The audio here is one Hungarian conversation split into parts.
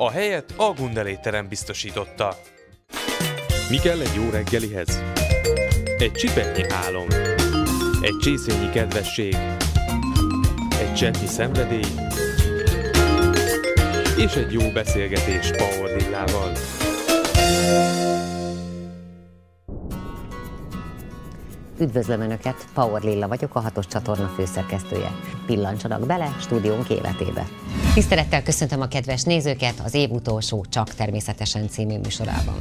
A helyet a Gundelétterem biztosította. Mi kell egy jó reggelihez? Egy csipetnyi álom, egy csészényi kedvesség, egy csetnyi szenvedély, és egy jó beszélgetés Power Lillával. Üdvözlöm Önöket, Power Lilla vagyok, a hatos csatorna főszerkesztője. Pillancsanak bele stúdiónk életébe. Tisztelettel köszöntöm a kedves nézőket az év utolsó Csak természetesen című műsorában.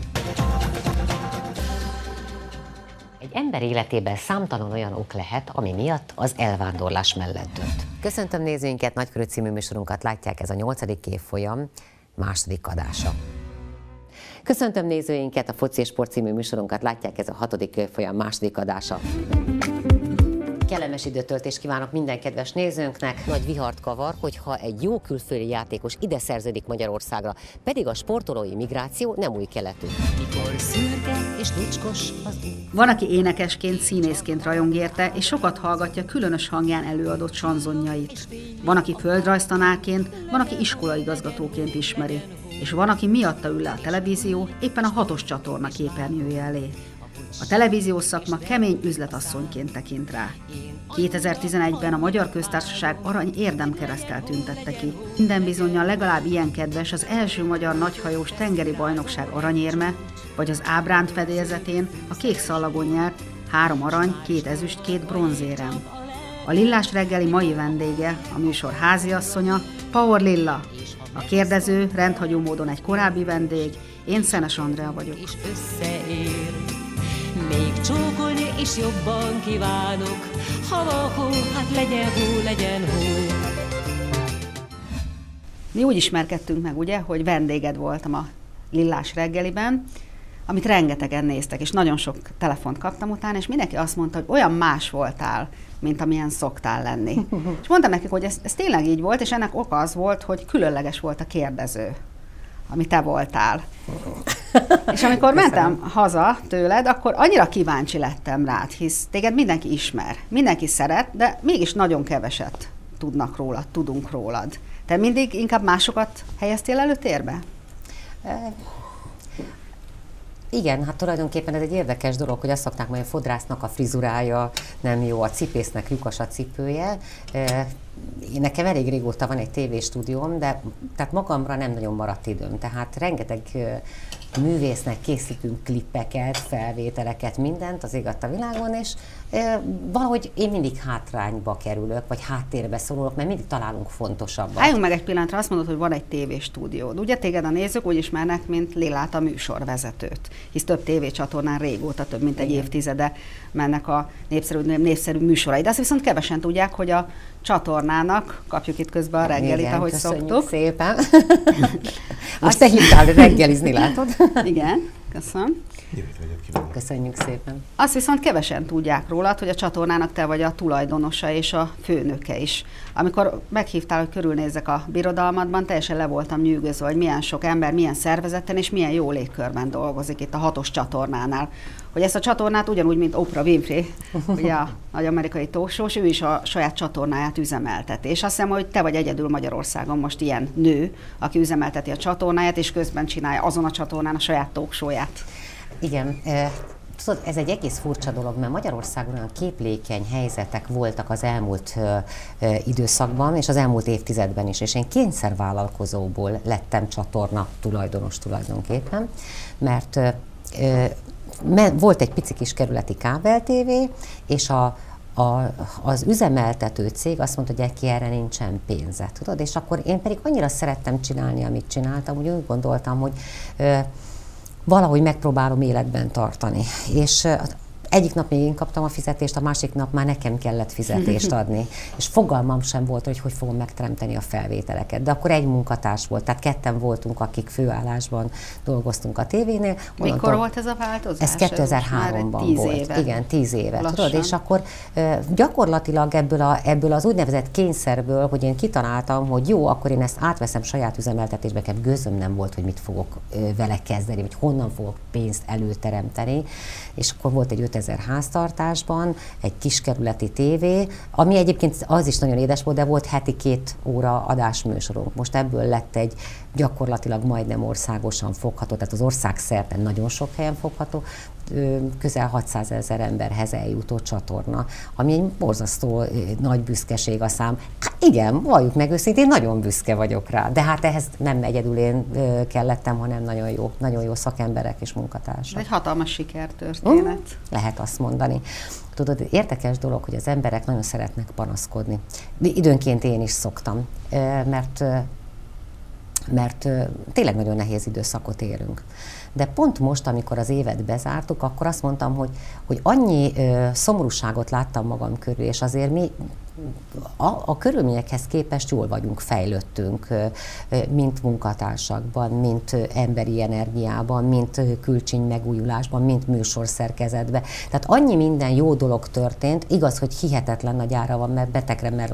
Egy ember életében számtalan olyan ok lehet, ami miatt az elvándorlás mellett dönt. Köszöntöm nézőinket, Nagykörű című műsorunkat látják, ez a nyolcadik évfolyam második adása. Köszöntöm nézőinket, a Foci és Sport című műsorunkat látják, ez a hatodik folyam második adása. Kellemes időtöltést kívánok minden kedves nézőnknek. Nagy vihart kavar, hogyha egy jó külföldi játékos ide szerződik Magyarországra, pedig a sportolói migráció nem új keletű. Mikor szürke és lucskos az Van, aki énekesként, színészként rajong érte, és sokat hallgatja különös hangján előadott sanzonjait. Van, aki földrajztanárként, van, aki iskolaigazgatóként ismeri és van, aki miatta ül le a televízió, éppen a hatos csatorna képernyője elé. A televíziós szakma kemény üzletasszonyként tekint rá. 2011-ben a Magyar Köztársaság arany érdemkeresztel tüntette ki. Minden bizonyal legalább ilyen kedves az első magyar nagyhajós tengeri bajnokság aranyérme, vagy az ábránt fedélzetén a kék szallagon nyert három arany, két ezüst, két bronzérem. A Lillás reggeli mai vendége, a műsor háziasszonya, Power Lilla, a kérdező rendhagyó módon egy korábbi vendég, én Szenes Andrea vagyok. És összeér, még csókolni is jobban kívánok, ha hó, hát legyen hó, legyen hó. Mi úgy ismerkedtünk meg, ugye, hogy vendéged voltam a Lillás reggeliben, amit rengetegen néztek, és nagyon sok telefont kaptam utána, és mindenki azt mondta, hogy olyan más voltál, mint amilyen szoktál lenni. és mondtam nekik, hogy ez, ez tényleg így volt, és ennek oka az volt, hogy különleges volt a kérdező, ami te voltál. és amikor Köszönöm. mentem haza tőled, akkor annyira kíváncsi lettem rád, hisz téged mindenki ismer, mindenki szeret, de mégis nagyon keveset tudnak rólad, tudunk rólad. Te mindig inkább másokat helyeztél előtérbe? Igen, hát tulajdonképpen ez egy érdekes dolog, hogy azt szokták hogy a fodrásznak a frizurája nem jó, a cipésznek lyukas a cipője. Nekem elég régóta van egy tévéstúdióm, de tehát magamra nem nagyon maradt időm. Tehát rengeteg művésznek készítünk klippeket, felvételeket, mindent az ég a világon, és valahogy én mindig hátrányba kerülök, vagy háttérbe szorulok, mert mindig találunk fontosabbat. Álljunk meg egy pillanatra, azt mondod, hogy van egy tévéstúdiód. Ugye téged a nézők úgy ismernek, mint Lilát a műsorvezetőt, hisz több tévécsatornán régóta, több mint egy Igen. évtizede mennek a népszerű, népszerű műsorai. De azt viszont kevesen tudják, hogy a csatornának, kapjuk itt közben a reggelit, Igen, ahogy szoktuk. szépen. Most te hívtál reggelizni, látod? Igen, köszönöm. Köszönjük szépen. Azt viszont kevesen tudják rólad, hogy a csatornának te vagy a tulajdonosa és a főnöke is. Amikor meghívtál, hogy körülnézzek a birodalmadban, teljesen le voltam nyűgözve, hogy milyen sok ember, milyen szervezetten és milyen jó légkörben dolgozik itt a hatos csatornánál. Hogy ezt a csatornát ugyanúgy, mint Oprah Winfrey, ugye a nagy amerikai tósós, ő is a saját csatornáját üzemelteti. És azt hiszem, hogy te vagy egyedül Magyarországon most ilyen nő, aki üzemelteti a csatornáját, és közben csinálja azon a csatornán a saját tóksóját. Igen, Tudod, ez egy egész furcsa dolog, mert Magyarországon olyan képlékeny helyzetek voltak az elmúlt időszakban, és az elmúlt évtizedben is, és én kényszervállalkozóból lettem csatorna tulajdonos tulajdonképpen, mert volt egy pici kis kerületi kábel TV, és a, a, az üzemeltető cég azt mondta, hogy neki erre nincsen pénze, tudod? És akkor én pedig annyira szerettem csinálni, amit csináltam, hogy úgy gondoltam, hogy ö, valahogy megpróbálom életben tartani. És egyik nap még én kaptam a fizetést, a másik nap már nekem kellett fizetést adni. És fogalmam sem volt, hogy hogy fogom megteremteni a felvételeket. De akkor egy munkatárs volt, tehát ketten voltunk, akik főállásban dolgoztunk a tévénél. Mikor volt ez a változás? Ez 2003-ban volt. Éve. Igen, tíz éve. Tudod, és akkor gyakorlatilag ebből, a, ebből az úgynevezett kényszerből, hogy én kitaláltam, hogy jó, akkor én ezt átveszem saját üzemeltetésbe, nekem gőzöm nem volt, hogy mit fogok vele kezdeni, vagy honnan fogok pénzt előteremteni. És akkor volt egy 5000 ezer háztartásban, egy kiskerületi tévé, ami egyébként az is nagyon édes volt, de volt heti két óra adásműsorunk. Most ebből lett egy gyakorlatilag majdnem országosan fogható, tehát az ország szerte nagyon sok helyen fogható, közel 600 ezer emberhez eljutó csatorna, ami egy borzasztó nagy büszkeség a szám. Hát igen, valljuk meg őszintén, nagyon büszke vagyok rá, de hát ehhez nem egyedül én kellettem, hanem nagyon jó, nagyon jó szakemberek és munkatársak. Egy hatalmas sikertörténet. Uh, lehet azt mondani. Tudod, érdekes dolog, hogy az emberek nagyon szeretnek panaszkodni. Időnként én is szoktam, mert mert tényleg nagyon nehéz időszakot élünk. De pont most, amikor az évet bezártuk, akkor azt mondtam, hogy, hogy annyi ö, szomorúságot láttam magam körül, és azért mi a, a körülményekhez képest jól vagyunk, fejlődtünk, mint munkatársakban, mint emberi energiában, mint külcsiny megújulásban, mint műsorszerkezetben. Tehát annyi minden jó dolog történt, igaz, hogy hihetetlen nagy ára van, mert betegre mert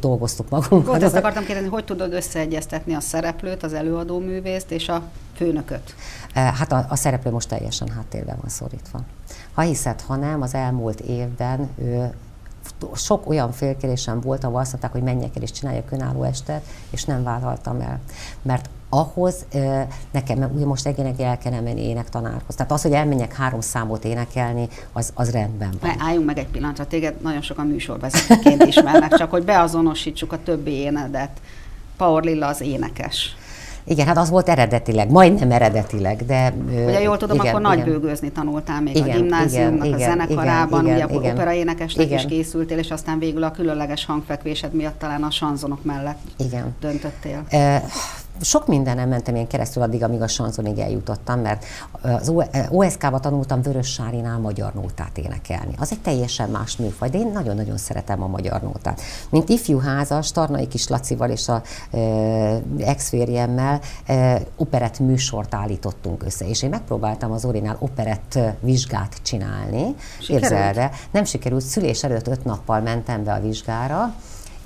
dolgoztuk magunkat. Ezt akartam kérdezni, hogy tudod összeegyeztetni a szereplőt, az előadó művészt és a főnököt? Hát a, a szereplő most teljesen háttérben van szorítva. Ha hiszed, ha nem, az elmúlt évben ő sok olyan félkérésem volt, ahol azt mondták, hogy menjek el és csináljak önálló estet, és nem vállaltam el. Mert ahhoz nekem ugye most egyenek el kellene menni énektanárhoz. Tehát az, hogy elmenjek három számot énekelni, az, az rendben van. Ne, álljunk meg egy pillanatra, téged nagyon sokan műsorvezetőként ismernek, csak hogy beazonosítsuk a többi énedet. Power Lilla az énekes. Igen, hát az volt eredetileg, majdnem eredetileg, de... Ugye jól tudom, igen, akkor nagy bőgőzni tanultál még igen, a gimnáziumnak, igen, a zenekarában, igen, ugye igen, operaénekesnek igen. is készültél, és aztán végül a különleges hangfekvésed miatt talán a sanzonok mellett igen. döntöttél. Uh, sok mindenem mentem én keresztül addig, amíg a sanzonig eljutottam, mert az OSK-ba tanultam Vörös Sárinál magyar nótát énekelni. Az egy teljesen más műfaj, de én nagyon-nagyon szeretem a magyar nótát. Mint ifjú házas, Tarnai Kis Lacival és a e, ex-férjemmel e, operett műsort állítottunk össze, és én megpróbáltam az Orinál operett vizsgát csinálni. Képzelve, nem sikerült, szülés előtt öt nappal mentem be a vizsgára,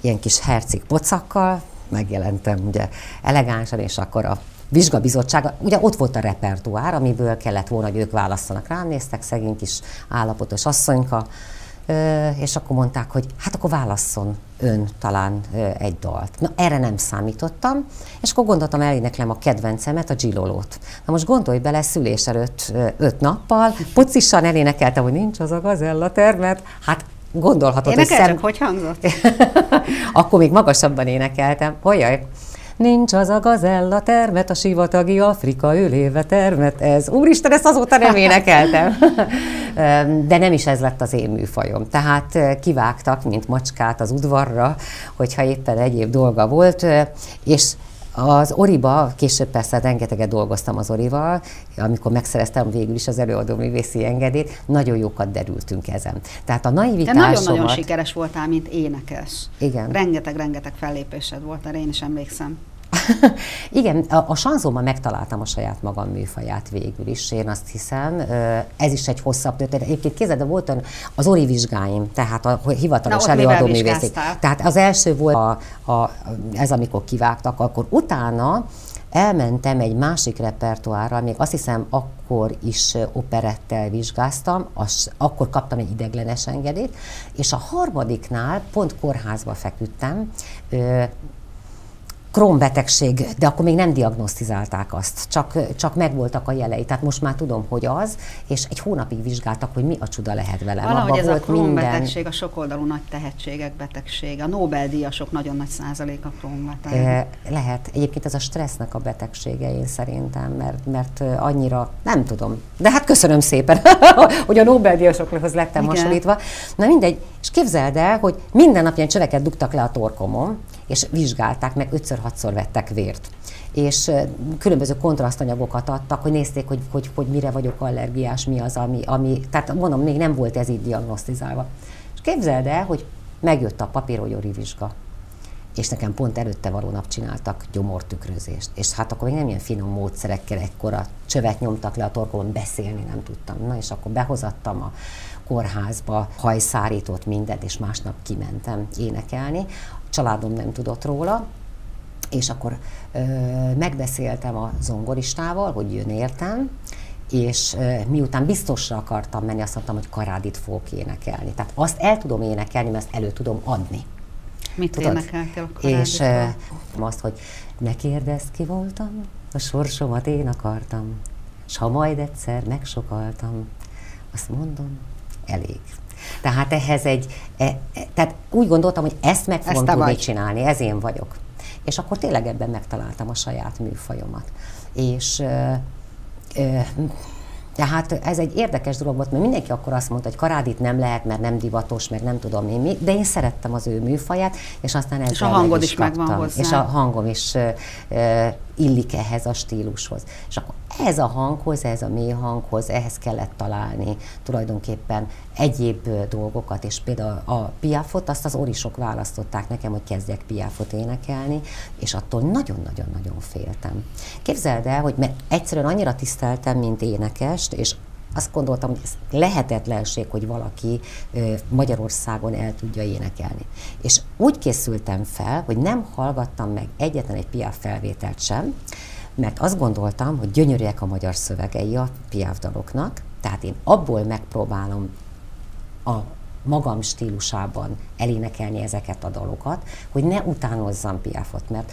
ilyen kis hercik pocakkal, megjelentem ugye elegánsan, és akkor a vizsgabizottság, ugye ott volt a repertoár, amiből kellett volna, hogy ők válasszanak. Rám néztek szegény kis állapotos asszonyka, és akkor mondták, hogy hát akkor válasszon ön talán egy dalt. Na erre nem számítottam, és akkor gondoltam, eléneklem a kedvencemet, a Gilolót. Na most gondolj bele, szülés előtt öt nappal, pocisan elénekeltem, hogy nincs az a gazella termet, hát gondolhatod, hogy szem... hogy hangzott? Akkor még magasabban énekeltem. Olyaj, Nincs az a gazella termet, a sivatagi Afrika öléve termet ez. Úristen, ezt azóta nem énekeltem. De nem is ez lett az én műfajom. Tehát kivágtak, mint macskát az udvarra, hogyha éppen egyéb dolga volt, és az Oriba, később persze rengeteget dolgoztam az Orival, amikor megszereztem végül is az előadó művészi engedélyt, nagyon jókat derültünk ezen. Tehát a naivitásomat... De nagyon-nagyon sikeres voltál, mint énekes. Igen. Rengeteg-rengeteg fellépésed volt, erre én is emlékszem. Igen, a, a sanzóban megtaláltam a saját magam műfaját végül is, én azt hiszem. Ez is egy hosszabb történet. Egyébként kézzel, volt az ori vizsgáim, tehát a hivatalos előadó művészet. Tehát az első volt a, a, ez, amikor kivágtak, akkor utána elmentem egy másik repertoárra, még azt hiszem akkor is operettel vizsgáztam, az, akkor kaptam egy ideglenes engedélyt, és a harmadiknál pont kórházba feküdtem, Crohn betegség, de akkor még nem diagnosztizálták azt, csak, csak megvoltak a jelei. Tehát most már tudom, hogy az, és egy hónapig vizsgáltak, hogy mi a csuda lehet velem. Valahogy Abba ez volt a Crohn minden... a sokoldalú nagy tehetségek betegsége. A Nobel-díjasok nagyon nagy százalék a Crohn beteg. E, lehet. Egyébként ez a stressznek a betegsége, én szerintem, mert, mert annyira, nem tudom. De hát köszönöm szépen, hogy a Nobel-díjasokhoz lettem Igen. hasonlítva. Na mindegy, és képzeld el, hogy minden nap ilyen csöveket dugtak le a torkomon, és vizsgálták meg, ötször-hatszor vettek vért. És különböző kontrasztanyagokat adtak, hogy nézték, hogy, hogy, hogy mire vagyok allergiás, mi az, ami, ami, tehát mondom, még nem volt ez így diagnosztizálva. És képzeld el, hogy megjött a papírogyori vizsga és nekem pont előtte való nap csináltak gyomortükrözést. És hát akkor még nem ilyen finom módszerekkel ekkora csövet nyomtak le a torkomon, beszélni nem tudtam. Na és akkor behozattam a kórházba, hajszárított mindent, és másnap kimentem énekelni családom nem tudott róla, és akkor ö, megbeszéltem a zongoristával, hogy jön értem, és miután biztosra akartam menni, azt mondtam, hogy karádit fogok énekelni. Tehát azt el tudom énekelni, mert ezt elő tudom adni. Mit Tudod? énekeltél a És uh, azt, hogy ne kérdezd, ki voltam, a sorsomat én akartam, és ha majd egyszer megsokaltam, azt mondom, elég. Tehát ehhez egy, e, e, tehát úgy gondoltam, hogy ezt meg fogom ezt tudni vagy. csinálni, ez én vagyok. És akkor tényleg ebben megtaláltam a saját műfajomat. És e, e, tehát ez egy érdekes dolog volt, mert mindenki akkor azt mondta, hogy karádit nem lehet, mert nem divatos, meg nem tudom én mi, de én szerettem az ő műfaját, és aztán ezzel És a hangod is, is megvan hozzá. És a hangom is uh, illik ehhez a stílushoz. És akkor ez a hanghoz, ez a mély hanghoz, ehhez kellett találni tulajdonképpen egyéb dolgokat, és például a piafot, azt az orisok választották nekem, hogy kezdjek piafot énekelni, és attól nagyon-nagyon-nagyon féltem. Képzeld el, hogy mert egyszerűen annyira tiszteltem, mint énekest, és azt gondoltam, hogy ez lehetetlenség, hogy valaki Magyarországon el tudja énekelni. És úgy készültem fel, hogy nem hallgattam meg egyetlen egy piaf felvételt sem, mert azt gondoltam, hogy gyönyörűek a magyar szövegei a piaf tehát én abból megpróbálom a magam stílusában elénekelni ezeket a dalokat, hogy ne utánozzam Piafot, mert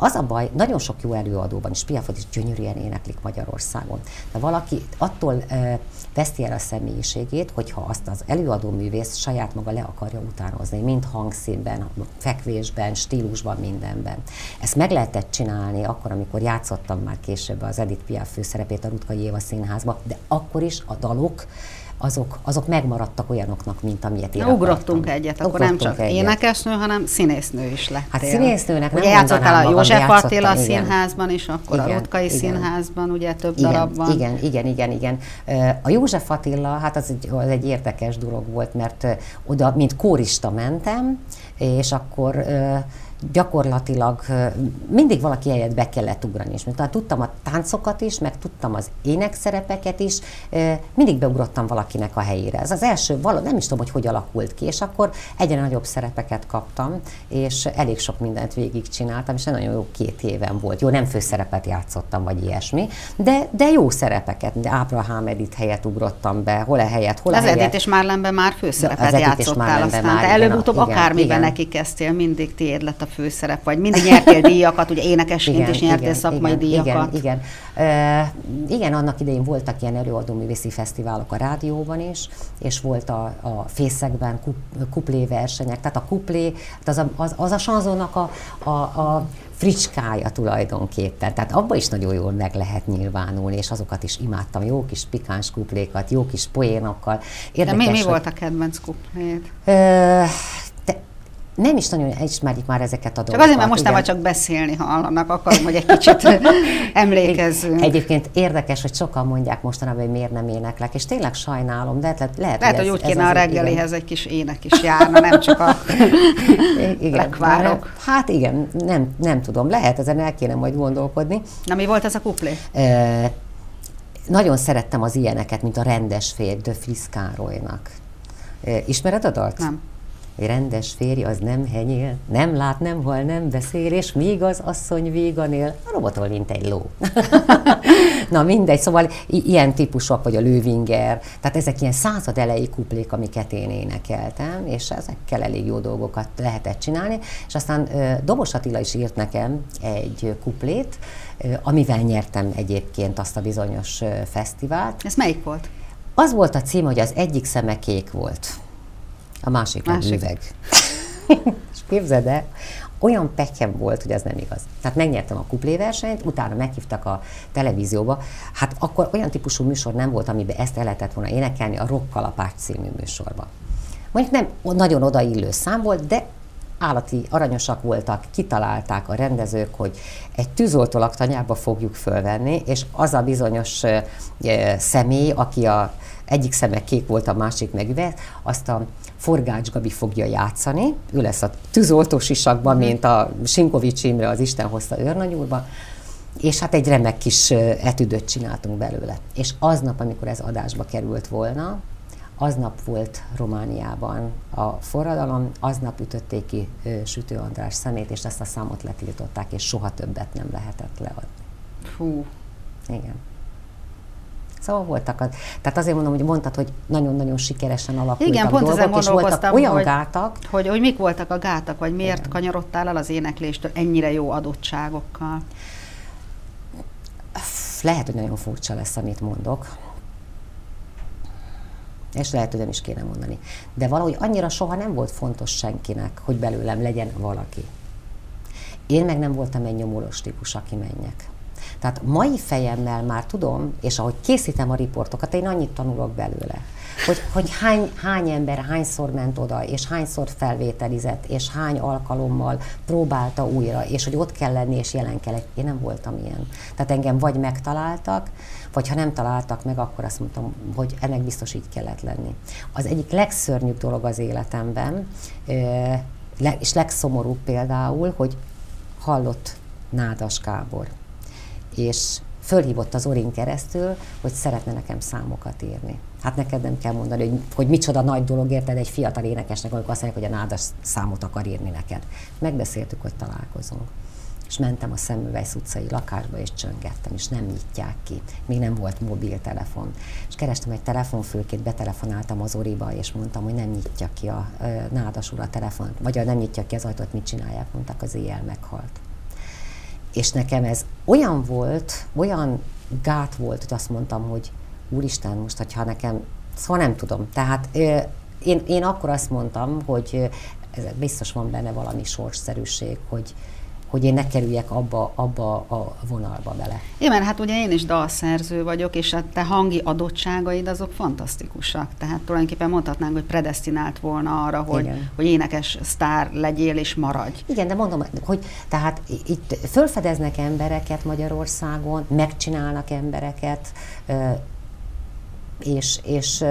az a baj, nagyon sok jó előadóban is, Piafot is gyönyörűen éneklik Magyarországon. De valaki attól e, veszti el a személyiségét, hogyha azt az előadó művész saját maga le akarja utánozni, mind hangszínben, fekvésben, stílusban, mindenben. Ezt meg lehetett csinálni akkor, amikor játszottam már később az Edith Piaf főszerepét a Rutka Jéva színházba, de akkor is a dalok azok, azok megmaradtak olyanoknak, mint amilyet én Ugrottunk akartam. egyet, akkor Ugrottunk nem csak egyet. énekesnő, hanem színésznő is lettél. Hát színésznőnek ugye nem játszottál a József Attila színházban is, akkor igen, a Rotkai igen. színházban, ugye több igen, darabban. Igen, igen, igen, igen. A József Attila, hát az egy, az egy érdekes dolog volt, mert oda, mint kórista mentem, és akkor gyakorlatilag mindig valaki helyett be kellett ugrani. És miután tudtam a táncokat is, meg tudtam az énekszerepeket is, mindig beugrottam valakinek a helyére. Ez az első, való, nem is tudom, hogy hogy alakult ki, és akkor egyre nagyobb szerepeket kaptam, és elég sok mindent végigcsináltam, és nagyon jó két éven volt. Jó, nem főszerepet játszottam, vagy ilyesmi, de, de jó szerepeket. De Ábrahám Edith helyett ugrottam be, hol a helyet, hol a az helyet. Edith és Márlenben már főszerepet az játszottál, aztán már, előbb-utóbb akármiben neki kezdtél, mindig tiéd lett a főszerep, vagy mindig nyertél díjakat, ugye énekesként igen, is nyertél igen, szakmai igen, díjakat. Igen, igen. Uh, igen, annak idején voltak ilyen előadóművészi fesztiválok a rádióban is, és volt a, a fészekben kup, kuplé versenyek, tehát a kuplé, az a, az, az a sanzónak a, a, a fricskája tulajdonképpen. Tehát abba is nagyon jól meg lehet nyilvánulni, és azokat is imádtam. Jó kis pikáns kuplékat, jó kis poénokkal. Érdekes, De mi, mi volt a kedvenc kupléd? Nem is nagyon ismerik már ezeket a dolgokat. Csak azért, mert mostában csak beszélni hallanak, akarom, hogy egy kicsit emlékezzünk. Egyébként érdekes, hogy sokan mondják mostanában, hogy miért nem éneklek, és tényleg sajnálom, de lehet, lehet, lehet hogy, ez, hogy úgy kéne a reggelihez igen. egy kis ének is járna, nem csak a igen, lekvárok. Hát igen, nem, nem tudom, lehet, ezen el kéne majd gondolkodni. Na mi volt ez a kuplé? E, nagyon szerettem az ilyeneket, mint a rendes férj, de Károlynak. Ismered a dalt? Nem. Egy rendes férj az nem henyél, nem lát, nem hal, nem beszél, és míg az asszony végan él, a robotol, mint egy ló. Na mindegy, szóval ilyen típusok, vagy a lővinger, tehát ezek ilyen század elejé kuplék, amiket én énekeltem, és ezekkel elég jó dolgokat lehetett csinálni, és aztán Dobos Attila is írt nekem egy kuplét, amivel nyertem egyébként azt a bizonyos fesztivált. Ez melyik volt? Az volt a cím, hogy az egyik szeme kék volt. A másik, másik. üveg. és képzeld el, olyan petyem volt, hogy ez nem igaz. Tehát megnyertem a kupléversenyt, utána meghívtak a televízióba. Hát akkor olyan típusú műsor nem volt, amiben ezt el lehetett volna énekelni a Rock Kalapács című műsorba. Mondjuk nem nagyon odaillő szám volt, de állati aranyosak voltak, kitalálták a rendezők, hogy egy tűzoltó laktanyába fogjuk fölvenni, és az a bizonyos e, személy, aki a egyik szeme kék volt, a másik meg üveg, azt a Forgács Gabi fogja játszani, ő lesz a tűzoltó sisakban, mm. mint a Sinkovics Imre az Isten hozta őrnagyúrba, és hát egy remek kis etüdöt csináltunk belőle. És aznap, amikor ez adásba került volna, aznap volt Romániában a forradalom, aznap ütötték ki Sütő András szemét, és ezt a számot letiltották, és soha többet nem lehetett leadni. Fú. Igen. Szóval voltak, az, tehát azért mondom, hogy mondtad, hogy nagyon-nagyon sikeresen alakultak Igen, pont dolgok, és voltak olyan hogy- gátak, Hogy, hogy mik voltak a gátak, vagy miért Igen. kanyarodtál el az énekléstől ennyire jó adottságokkal? Lehet, hogy nagyon furcsa lesz, amit mondok. És lehet, hogy nem is kéne mondani. De valahogy annyira soha nem volt fontos senkinek, hogy belőlem legyen valaki. Én meg nem voltam egy nyomulós típus, aki menjek. Tehát mai fejemmel már tudom, és ahogy készítem a riportokat, én annyit tanulok belőle, hogy, hogy hány, hány ember hányszor ment oda, és hányszor felvételizett, és hány alkalommal próbálta újra, és hogy ott kell lenni, és jelen kell. Én nem voltam ilyen. Tehát engem vagy megtaláltak, vagy ha nem találtak meg, akkor azt mondtam, hogy ennek biztos így kellett lenni. Az egyik legszörnyűbb dolog az életemben, és legszomorúbb például, hogy hallott Nádas Gábor, és fölhívott az Orin keresztül, hogy szeretne nekem számokat írni. Hát neked nem kell mondani, hogy, hogy micsoda nagy dolog érted egy fiatal énekesnek, amikor azt mondják, hogy a Nádas számot akar írni neked. Megbeszéltük, hogy találkozunk. És mentem a Szemüvejsz utcai lakásba, és csöngettem, és nem nyitják ki. Még nem volt mobiltelefon. És kerestem egy telefonfülkét, betelefonáltam az Oriba, és mondtam, hogy nem nyitja ki a ö, Nádas úr a telefon, vagy a nem nyitja ki az ajtót, mit csinálják, mondták, az éjjel meghalt. És nekem ez olyan volt, olyan gát volt, hogy azt mondtam, hogy úristen, most, hogyha nekem, szóval nem tudom. Tehát én, én akkor azt mondtam, hogy ez biztos van benne valami sorsszerűség, hogy, hogy én ne kerüljek abba, abba a vonalba bele. Igen, mert hát ugye én is dalszerző vagyok, és a te hangi adottságaid azok fantasztikusak. Tehát tulajdonképpen mondhatnánk, hogy predestinált volna arra, hogy, Igen. hogy énekes sztár legyél és maradj. Igen, de mondom, hogy tehát itt fölfedeznek embereket Magyarországon, megcsinálnak embereket, és, és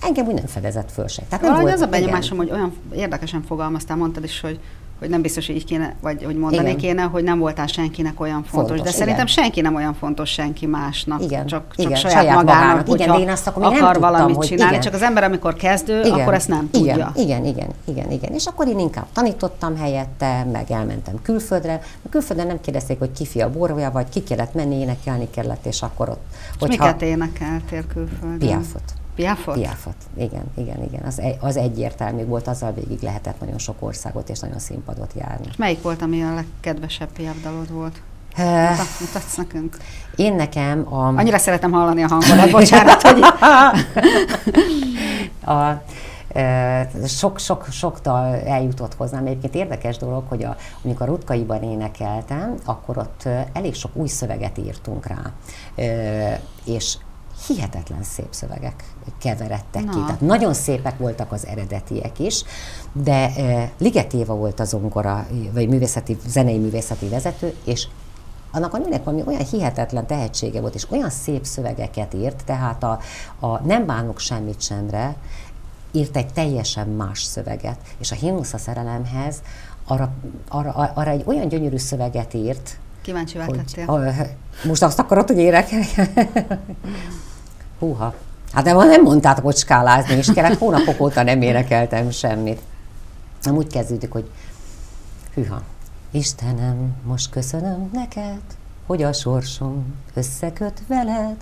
engem úgy nem fedezett föl se. Tehát nem Valahogy volt, az a igen. benyomásom, hogy olyan érdekesen fogalmaztál, mondtad is, hogy hogy nem biztos, hogy így kéne, vagy hogy mondani Igen. kéne, hogy nem voltál senkinek olyan fontos. Fontos, de szerintem igen. senki nem olyan fontos senki másnak. Igen, Csak, csak igen, saját, saját magának, magának. Igen, hogyha de én azt akkor még nem akar tudtam, valamit hogy csinálni. igen. Csak az ember, amikor kezdő, Igen, akkor ezt nem igen, tudja. Igen, igen, igen, igen. És akkor én inkább tanítottam helyette, meg elmentem külföldre. A külföldön nem kérdezték, hogy ki fia borja, vagy ki kellett menni, énekelni kellett, és akkor ott... És miket énekeltél külföldön? Piafot. Piafot? Piafot. Igen, igen, igen. Az, egy- az egyértelmű volt, azzal végig lehetett nagyon sok országot és nagyon színpadot járni. És melyik volt, ami a legkedvesebb Piaf dalod volt? Mutat- Mutatsz nekünk? Én nekem a... Annyira szeretem hallani a hangodat, bocsánat, hogy a e, sok, sok, sok dal eljutott hozzám. Egyébként érdekes dolog, hogy a, amikor a Rutkaiban énekeltem, akkor ott e, elég sok új szöveget írtunk rá. E, és hihetetlen szép szövegek keveredtek ki. Na. Tehát nagyon szépek voltak az eredetiek is, de e, Liget Éva volt a zongora, vagy művészeti, zenei művészeti vezető, és annak a nőnek valami olyan hihetetlen tehetsége volt, és olyan szép szövegeket írt, tehát a, a Nem bánok semmit semre írt egy teljesen más szöveget, és a Himnusz a szerelemhez arra, arra, arra egy olyan gyönyörű szöveget írt, kíváncsi hogy a, most azt akarod, hogy érekelj? Húha. Hát nem mondtátok, hogy skálázni is kellett, hónapok óta nem énekeltem semmit. Nem úgy kezdődik, hogy hűha. Istenem, most köszönöm neked, hogy a sorsom összeköt veled,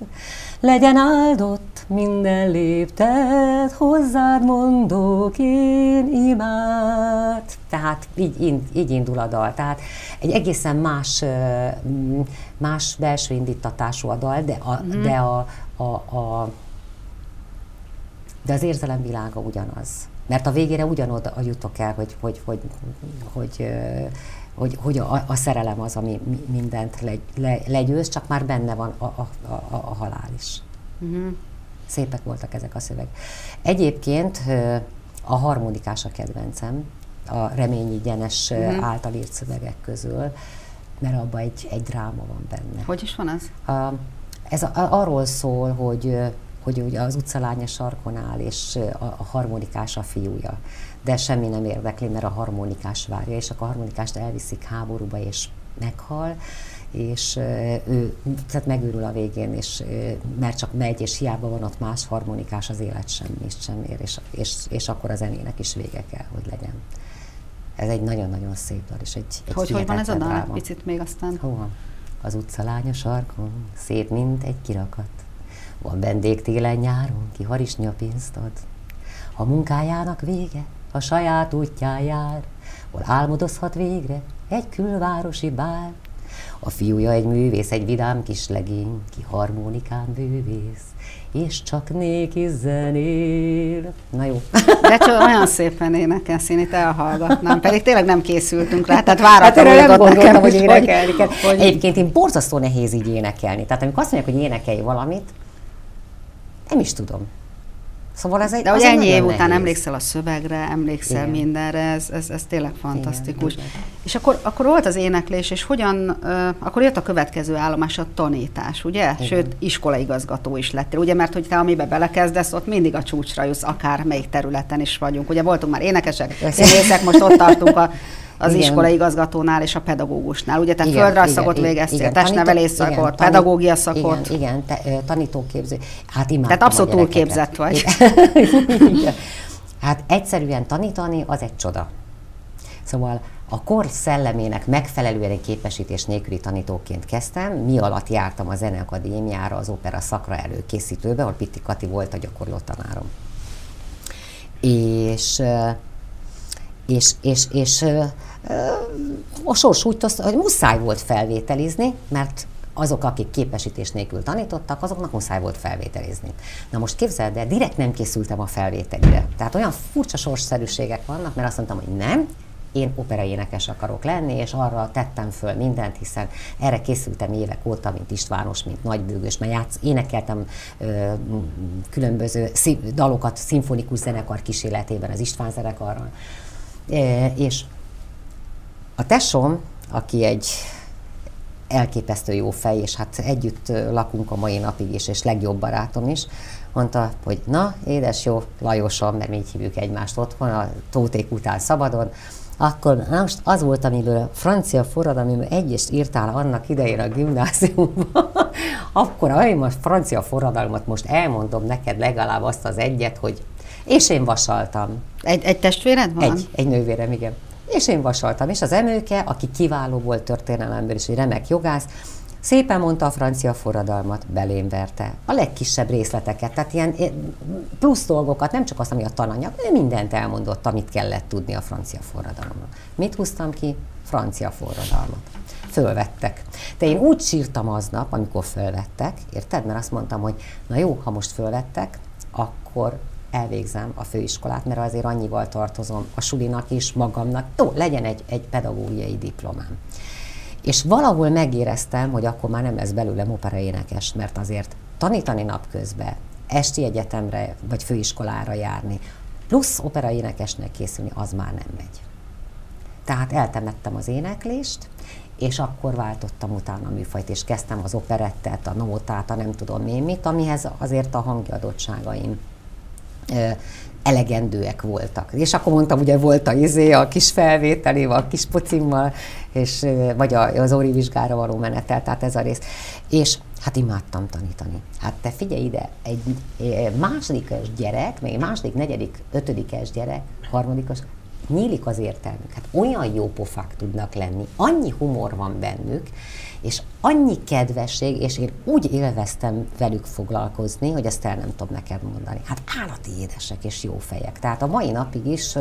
legyen áldott minden lépted, hozzád mondok én imát. Tehát így, így, indul a dal. Tehát egy egészen más, más belső indítatású a dal, de a, mm. de a, a, a de az érzelem világa ugyanaz. Mert a végére ugyanoda jutok el, hogy, hogy, hogy, hogy, hogy, hogy a, a szerelem az, ami mi- mindent le, le, legyőz, csak már benne van a, a, a, a halál is. Uh-huh. Szépek voltak ezek a szöveg. Egyébként a harmonikás a kedvencem, a Reményi Gyenes uh-huh. által írt szövegek közül, mert abban egy, egy dráma van benne. Hogy is van ez? A, ez a, a, arról szól, hogy, hogy ugye az utcalánya sarkon áll, és a, a harmonikás a fiúja. De semmi nem érdekli, mert a harmonikás várja, és akkor a harmonikást elviszik háborúba, és meghal, és ő tehát megőrül a végén, és mert csak megy, és hiába van ott más harmonikás, az élet semmit sem ér, és, és, és akkor a zenének is vége kell, hogy legyen. Ez egy nagyon-nagyon szép dal, és egy, egy Hogy, hogy van ez a dal? Dráma. picit még aztán. Hova? Az utca lánya sarkon, szép, mint egy kirakat. Van vendég télen nyáron, ki harisnya pénzt ad. A munkájának vége, a saját útján jár, hol álmodozhat végre egy külvárosi bár. A fiúja egy művész, egy vidám kis legény, ki harmonikán bűvész, és csak néki zenél. Na jó. De csak olyan szépen énekelsz, én itt elhallgatnám, pedig tényleg nem készültünk rá, tehát Hát váratlanul erre nem gondoltam, nekem hogy énekelni kell. hogy- Egyébként én borzasztó nehéz így énekelni. Tehát amikor azt mondják, hogy énekelj valamit, nem is tudom. Szóval ez egy De hogy ennyi év után nehéz. emlékszel a szövegre, emlékszel Igen. mindenre, ez, ez, ez tényleg fantasztikus. igen. És akkor, akkor volt az éneklés, és hogyan, uh, akkor jött a következő állomás, a tanítás, ugye? Igen. Sőt, iskolaigazgató is lettél, ugye? Mert hogy te amibe belekezdesz, ott mindig a csúcsra jutsz, akár melyik területen is vagyunk. Ugye voltunk már énekesek, színészek, most ott tartunk a, az Igen. iskolaigazgatónál és a pedagógusnál. Ugye te Igen, földrajzszakot igen, végeztél, igen, testnevelés igen, szakot, tanít- pedagógia szakot. Igen, igen te, tanítóképző. Hát imádtam Tehát abszolút túlképzett vagy. Igen. Hát egyszerűen tanítani az egy csoda. Szóval a kor szellemének megfelelően képesítés nélküli tanítóként kezdtem, mi alatt jártam a Zeneakadémiára, az opera szakra előkészítőbe, ahol Pitti Kati volt a gyakorló tanárom. És és, és, és a sors úgy hozta, hogy muszáj volt felvételizni, mert azok, akik képesítés nélkül tanítottak, azoknak muszáj volt felvételizni. Na most képzeld el, direkt nem készültem a felvételire. Tehát olyan furcsa sorsszerűségek vannak, mert azt mondtam, hogy nem, én operaénekes akarok lenni, és arra tettem föl mindent, hiszen erre készültem évek óta, mint Istvános, mint Nagybőgös, mert játsz, énekeltem ö, különböző szí- dalokat szimfonikus zenekar kísérletében, az István zenekarral. E, és a tesóm, aki egy elképesztő jó fej, és hát együtt lakunk a mai napig is, és legjobb barátom is, mondta, hogy na, édes jó Lajosom, mert mi így hívjuk egymást otthon, a tóték után szabadon, akkor na most az volt, amiből a francia forradalmi egyest írtál annak idején a gimnáziumban, akkor most francia forradalmat most elmondom neked legalább azt az egyet, hogy és én vasaltam. Egy, egy testvéred van? Egy, egy nővérem, igen. És én vasaltam, és az emőke, aki kiváló volt történelemből, és egy remek jogász, szépen mondta a francia forradalmat, belém verte. A legkisebb részleteket, tehát ilyen plusz dolgokat, nem csak azt, ami a tananyag, ő mindent elmondott, amit kellett tudni a francia forradalomról. Mit húztam ki? Francia forradalmat. Fölvettek. De én úgy sírtam aznap, amikor fölvettek, érted? Mert azt mondtam, hogy na jó, ha most fölvettek, akkor elvégzem a főiskolát, mert azért annyival tartozom a sulinak is, magamnak, tó, legyen egy, egy pedagógiai diplomám. És valahol megéreztem, hogy akkor már nem lesz belőlem operaénekes, mert azért tanítani napközben, esti egyetemre vagy főiskolára járni, plusz operaénekesnek készülni, az már nem megy. Tehát eltemettem az éneklést, és akkor váltottam utána a műfajt, és kezdtem az operettet, a nótát, a nem tudom én mit, amihez azért a hangi adottságaim ö, elegendőek voltak. És akkor mondtam, ugye volt a izé, a kis felvételével, a kis pocimmal, és, vagy a, az óri vizsgára való menetel, tehát ez a rész. És hát imádtam tanítani. Hát te figyelj ide, egy ö, másodikos gyerek, még második, negyedik, ötödikes gyerek, harmadikos, nyílik az értelmük. Hát olyan jó pofák tudnak lenni, annyi humor van bennük, és annyi kedvesség, és én úgy élveztem velük foglalkozni, hogy ezt el nem tudom neked mondani. Hát állati édesek és jó fejek. Tehát a mai napig is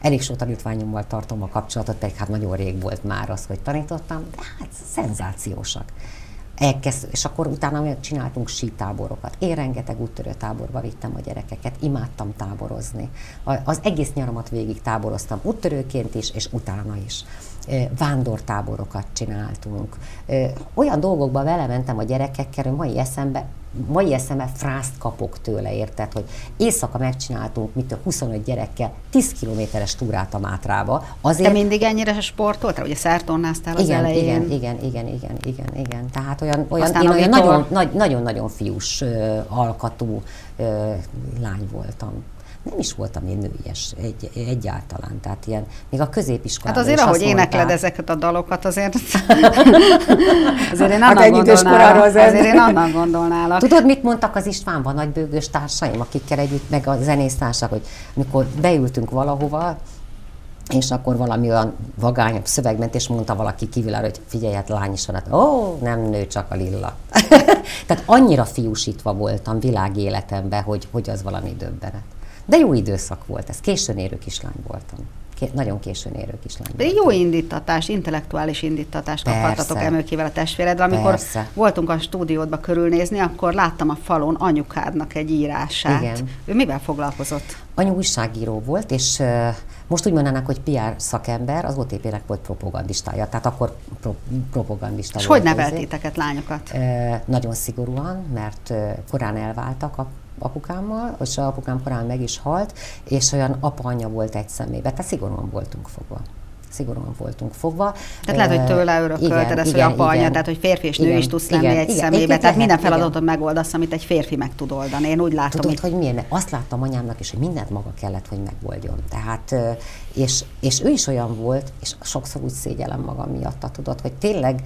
elég sok tanítványommal tartom a kapcsolatot, pedig hát nagyon rég volt már az, hogy tanítottam, de hát szenzációsak. Elkezd, és akkor utána csináltunk sítáborokat. Én rengeteg úttörő táborba vittem a gyerekeket, imádtam táborozni. Az egész nyaramat végig táboroztam, úttörőként is, és utána is. Vándortáborokat csináltunk. Olyan dolgokba belementem a gyerekekkel, hogy mai eszembe, mai eszembe frászt kapok tőle, érted, hogy éjszaka megcsináltunk, mit a 25 gyerekkel 10 kilométeres túrát a Mátrába. Te Azért, mindig ennyire sportoltál? Ugye szertornáztál az igen, elején? igen, igen, igen, igen, igen, igen. Tehát olyan, olyan Aztán én olyan nagyon, nagy, nagyon-nagyon fiús ö, alkatú ö, lány voltam. Nem is voltam én nőies egy, egyáltalán, tehát ilyen, még a középiskolában Hát azért, ahogy énekled mondták- ezeket a dalokat, azért, azért én Hát annak gondolnálak. ember. Azért én annak gondolnálak. Tudod, mit mondtak az Istvánban nagybőgős társaim, akikkel együtt, meg a zenésztársak, hogy mikor beültünk valahova, és akkor valami olyan vagány szöveg ment, és mondta valaki kívül hogy figyelj, hát lány is van, hát, ó, nem nő, csak a lilla. Tehát annyira fiúsítva voltam világéletemben, hogy, hogy az valami döbbenet. De jó időszak volt ez, későn érő kislány voltam. Ké- nagyon későn érő kislány De voltam. jó indítatás, intellektuális indítatást Persze. kaphattatok Emőkével a testvéredre. Amikor Persze. voltunk a stúdiódba körülnézni, akkor láttam a falon anyukádnak egy írását. Igen. Ő mivel foglalkozott? Anyu újságíró volt, és uh, most úgy mondanak, hogy PR szakember, az OTP-nek volt propagandistája, tehát akkor pro- propagandista És volt. hogy izé. neveltétek lányokat? Uh, nagyon szigorúan, mert uh, korán elváltak a apukámmal, és a apukám korán meg is halt, és olyan apa-anya volt egy szemébe, tehát szigorúan voltunk fogva. Szigorúan voltunk fogva. Tehát lehet, hogy tőle örökölted ezt, hogy apa, anya, tehát hogy férfi és nő igen, is tudsz lenni igen, egy igen, szemébe, tehát minden lehet, igen. feladatot megoldasz, amit egy férfi meg tud oldani. Én úgy látom, Tudod, hogy hogy milyen? Azt láttam anyámnak is, hogy mindent maga kellett, hogy megoldjon. Tehát, és, és ő is olyan volt, és sokszor úgy szégyellem magam miatta, tudod, hogy tényleg,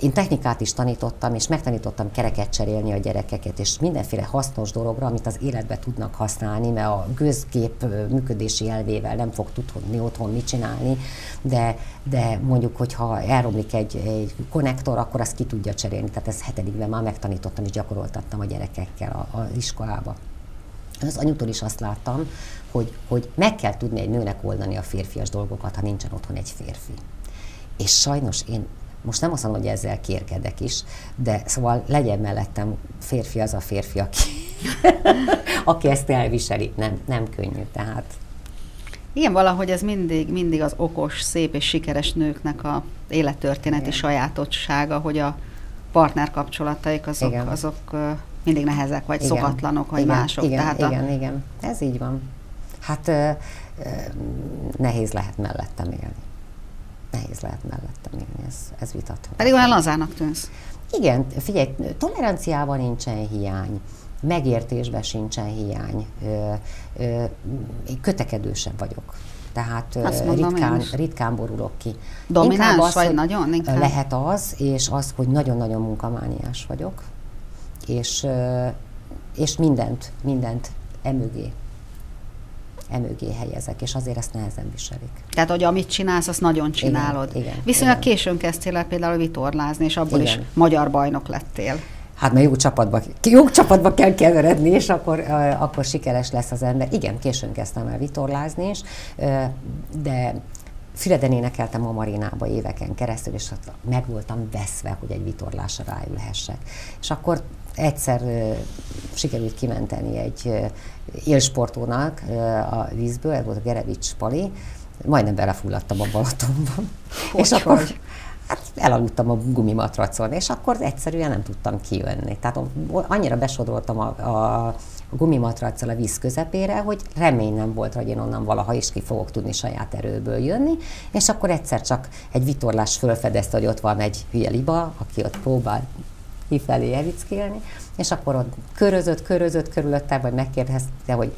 én technikát is tanítottam, és megtanítottam kereket cserélni a gyerekeket, és mindenféle hasznos dologra, amit az életbe tudnak használni, mert a gőzgép működési elvével nem fog tudni otthon mit csinálni, de, de mondjuk, hogyha elromlik egy, egy konnektor, akkor azt ki tudja cserélni. Tehát ezt hetedikben már megtanítottam, és gyakoroltattam a gyerekekkel a- iskolába. Az anyutól is azt láttam, hogy, hogy meg kell tudni egy nőnek oldani a férfias dolgokat, ha nincsen otthon egy férfi. És sajnos én most nem azt mondom, hogy ezzel kérkedek is, de szóval legyen mellettem férfi az a férfi, aki, aki ezt elviseli. Nem, nem könnyű, tehát igen, valahogy ez mindig, mindig az okos, szép és sikeres nőknek a élettörténeti Igen. sajátossága, hogy a partner kapcsolataik azok, Igen. azok mindig nehezek, vagy Igen. szokatlanok, vagy igen, mások. Igen, Tehát a, igen, igen. Ez így van. Hát ö, ö, nehéz lehet mellettem élni. Nehéz lehet mellettem élni, ez, ez vitatható. pedig olyan lazának tűnsz. Igen, figyelj, toleranciában nincsen hiány, megértésben sincsen hiány, ö, ö, kötekedősebb vagyok. Tehát mondom ritkán, ritkán borulok ki. Domináns Inkább vagy hogy nagyon? Inkább? Lehet az, és az, hogy nagyon-nagyon munkamániás vagyok, és, és mindent, mindent emögé, emögé helyezek, és azért ezt nehezen viselik. Tehát, hogy amit csinálsz, azt nagyon csinálod. igen, Viszonylag igen. későn kezdtél el például vitorlázni, és abból is Igen. magyar bajnok lettél. Hát mert jó csapatba, jó csapatba kell keveredni, és akkor, akkor sikeres lesz az ember. Igen, későn kezdtem el vitorlázni is, de Füreden énekeltem a marinába éveken keresztül, és meg voltam veszve, hogy egy vitorlásra ráülhessek. És akkor egyszer sikerült kimenteni egy élsportónak a vízből, ez volt a Gerevics Pali, majdnem belefulladtam a Balatonban. és Hogy, akkor hogy? Hát elaludtam a gumimatracon, és akkor egyszerűen nem tudtam kijönni. Tehát annyira besodoltam a, a, a gumimatraccal a víz közepére, hogy remény nem volt, hogy én onnan valaha is ki fogok tudni saját erőből jönni, és akkor egyszer csak egy vitorlás fölfedezte, hogy ott van egy hülye liba, aki ott próbál kifelé evickélni, és akkor ott körözött, körözött körülöttem, vagy megkérdezte, hogy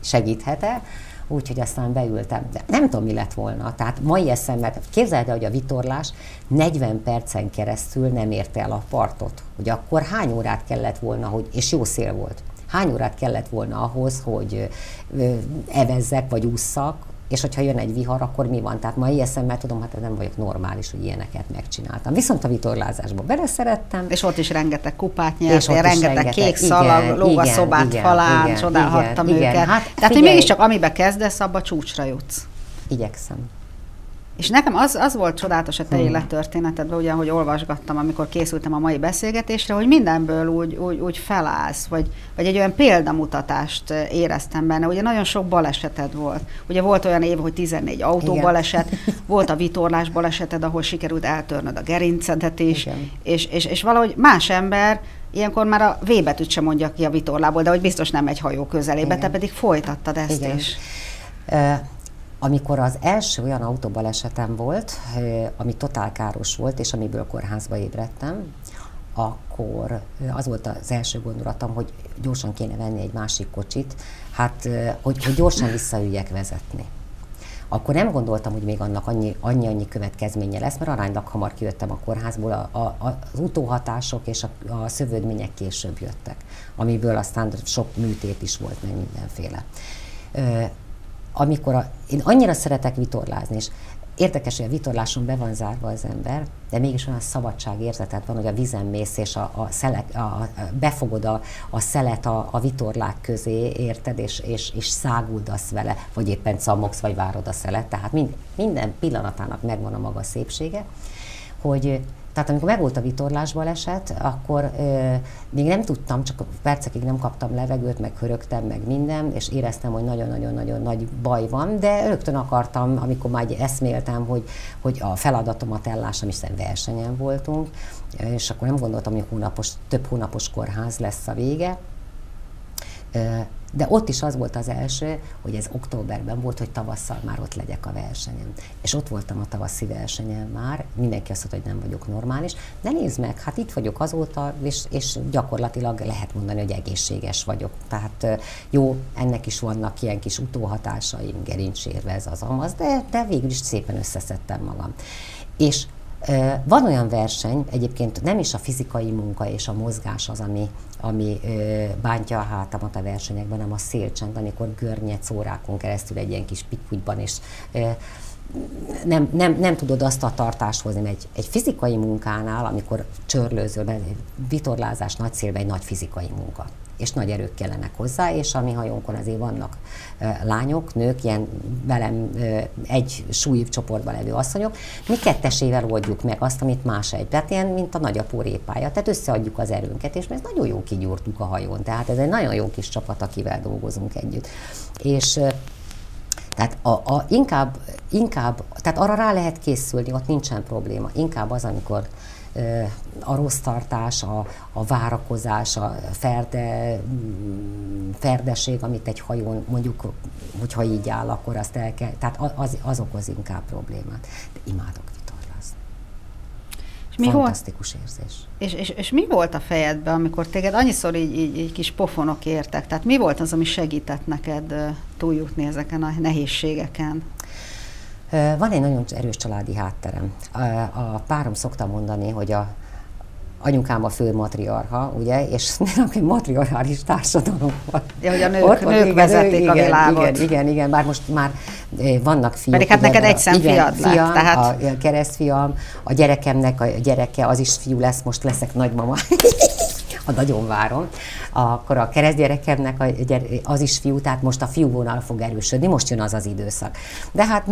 segíthet-e, úgyhogy aztán beültem. De nem tudom, mi lett volna. Tehát mai eszemben, képzeld el, hogy a vitorlás 40 percen keresztül nem érte el a partot. Hogy akkor hány órát kellett volna, hogy, és jó szél volt, hány órát kellett volna ahhoz, hogy evezzek, vagy ússzak, és hogyha jön egy vihar, akkor mi van? Tehát mai eszemmel tudom, hát nem vagyok normális, hogy ilyeneket megcsináltam. Viszont a vitorlázásba beleszerettem, És ott is rengeteg kupát nyertél, rengeteg rengeteg, kék szalag, lóg a szobát igen, falán, igen, csodálhattam igen, őket. igen. Hát Tehát, hogy mégiscsak amibe kezdesz, abba csúcsra jutsz. igyekszem. És nekem az, az volt csodálatos a te Hmm. élettörténetedben, ugye, ahogy olvasgattam, amikor készültem a mai beszélgetésre, hogy mindenből úgy, úgy, úgy felállsz, vagy, vagy egy olyan példamutatást eh, éreztem benne. Ugye nagyon sok baleseted volt. Ugye volt olyan év, hogy 14 autóbaleset, volt a vitorlás baleseted, ahol sikerült eltörnöd a gerincedet is, Igen. és, és, és valahogy más ember ilyenkor már a V betűt sem mondja ki a vitorlából, de hogy biztos nem egy hajó közelébe, Igen. te pedig folytattad ezt Igen. is. Ö, Amikor az első olyan autóbalesetem volt, ami totál káros volt, és amiből kórházba ébredtem, akkor az volt az első gondolatom, hogy gyorsan kéne venni egy másik kocsit, hát hogy, hogy gyorsan visszaüljek vezetni. Akkor nem gondoltam, hogy még annak annyi, annyi-annyi következménye lesz, mert aránylag hamar kijöttem a kórházból, a, a, az utóhatások és a, a szövődmények később jöttek, amiből aztán sok műtét is volt, meg mindenféle. Amikor a, én annyira szeretek vitorlázni, és Érdekes, hogy a vitorláson be van zárva az ember, de mégis olyan szabadságérzetet van, hogy a vizen mész, és a, a, szelek, a, a befogod a, a szelet a, a vitorlák közé, érted, és, és, és száguldasz vele, vagy éppen cammogsz, vagy várod a szelet. Tehát mind, minden pillanatának megvan a maga szépsége, hogy tehát amikor megvolt a vitorlás baleset, akkor ö, még nem tudtam, csak percekig nem kaptam levegőt, meg hörögtem, meg minden, és éreztem, hogy nagyon-nagyon-nagyon nagy baj van, de rögtön akartam, amikor már eszméltem, hogy, hogy a feladatomat ellássam, hiszen versenyen voltunk, és akkor nem gondoltam, hogy hónapos, több hónapos kórház lesz a vége, de ott is az volt az első, hogy ez októberben volt, hogy tavasszal már ott legyek a versenyen. És ott voltam a tavaszi versenyen már, mindenki azt mondta, hogy nem vagyok normális, de nézd meg, hát itt vagyok azóta, és, és gyakorlatilag lehet mondani, hogy egészséges vagyok. Tehát jó, ennek is vannak ilyen kis utóhatásaim, gerincsérve ez az amaz, de, de végül is szépen összeszedtem magam. És van olyan verseny, egyébként nem is a fizikai munka és a mozgás az, ami, ami bántja a hátamat a versenyekben, hanem a szélcsend, amikor görnyedsz órákon keresztül egy ilyen kis pikputyban, és nem, nem, nem tudod azt a tartást hozni, mert egy, egy fizikai munkánál, amikor csörlőzöl, vitorlázás nagy szélben egy nagy fizikai munka és nagy erők kellenek hozzá, és a mi hajónkon azért vannak lányok, nők, ilyen velem egy súlycsoportban levő asszonyok. Mi kettesével oldjuk meg azt, amit más egy. Tehát ilyen, mint a nagyapó répája. Tehát összeadjuk az erőnket, és mi ezt nagyon jó kigyúrtuk a hajón. Tehát ez egy nagyon jó kis csapat, akivel dolgozunk együtt. És tehát a, a, inkább, inkább, tehát arra rá lehet készülni, ott nincsen probléma. Inkább az, amikor a rossz tartás, a, a várakozás, a ferde, mm, ferdeség, amit egy hajón mondjuk, hogyha így áll, akkor azt el kell, tehát az, az okoz inkább problémát. De imádok mi Fantasztikus volt, érzés. És, és, és mi volt a fejedben, amikor téged annyiszor így, így, így kis pofonok értek? Tehát mi volt az, ami segített neked túljutni ezeken a nehézségeken? Van egy nagyon erős családi hátterem. A párom szokta mondani, hogy a anyukám a fő matriarha, ugye, és egy matriarchális társadalom van. Ja, hogy a nők, Ott, nők igen, vezették igen, a világot. Igen, igen, igen, bár most már vannak fiúk. Pedig hát neked egy szem lett, fiam, tehát... A keresztfiam, a gyerekemnek a gyereke, az is fiú lesz, most leszek nagymama. ha nagyon várom, akkor a keresztgyerekemnek az is fiú, tehát most a fiú vonal fog erősödni, most jön az az időszak. De hát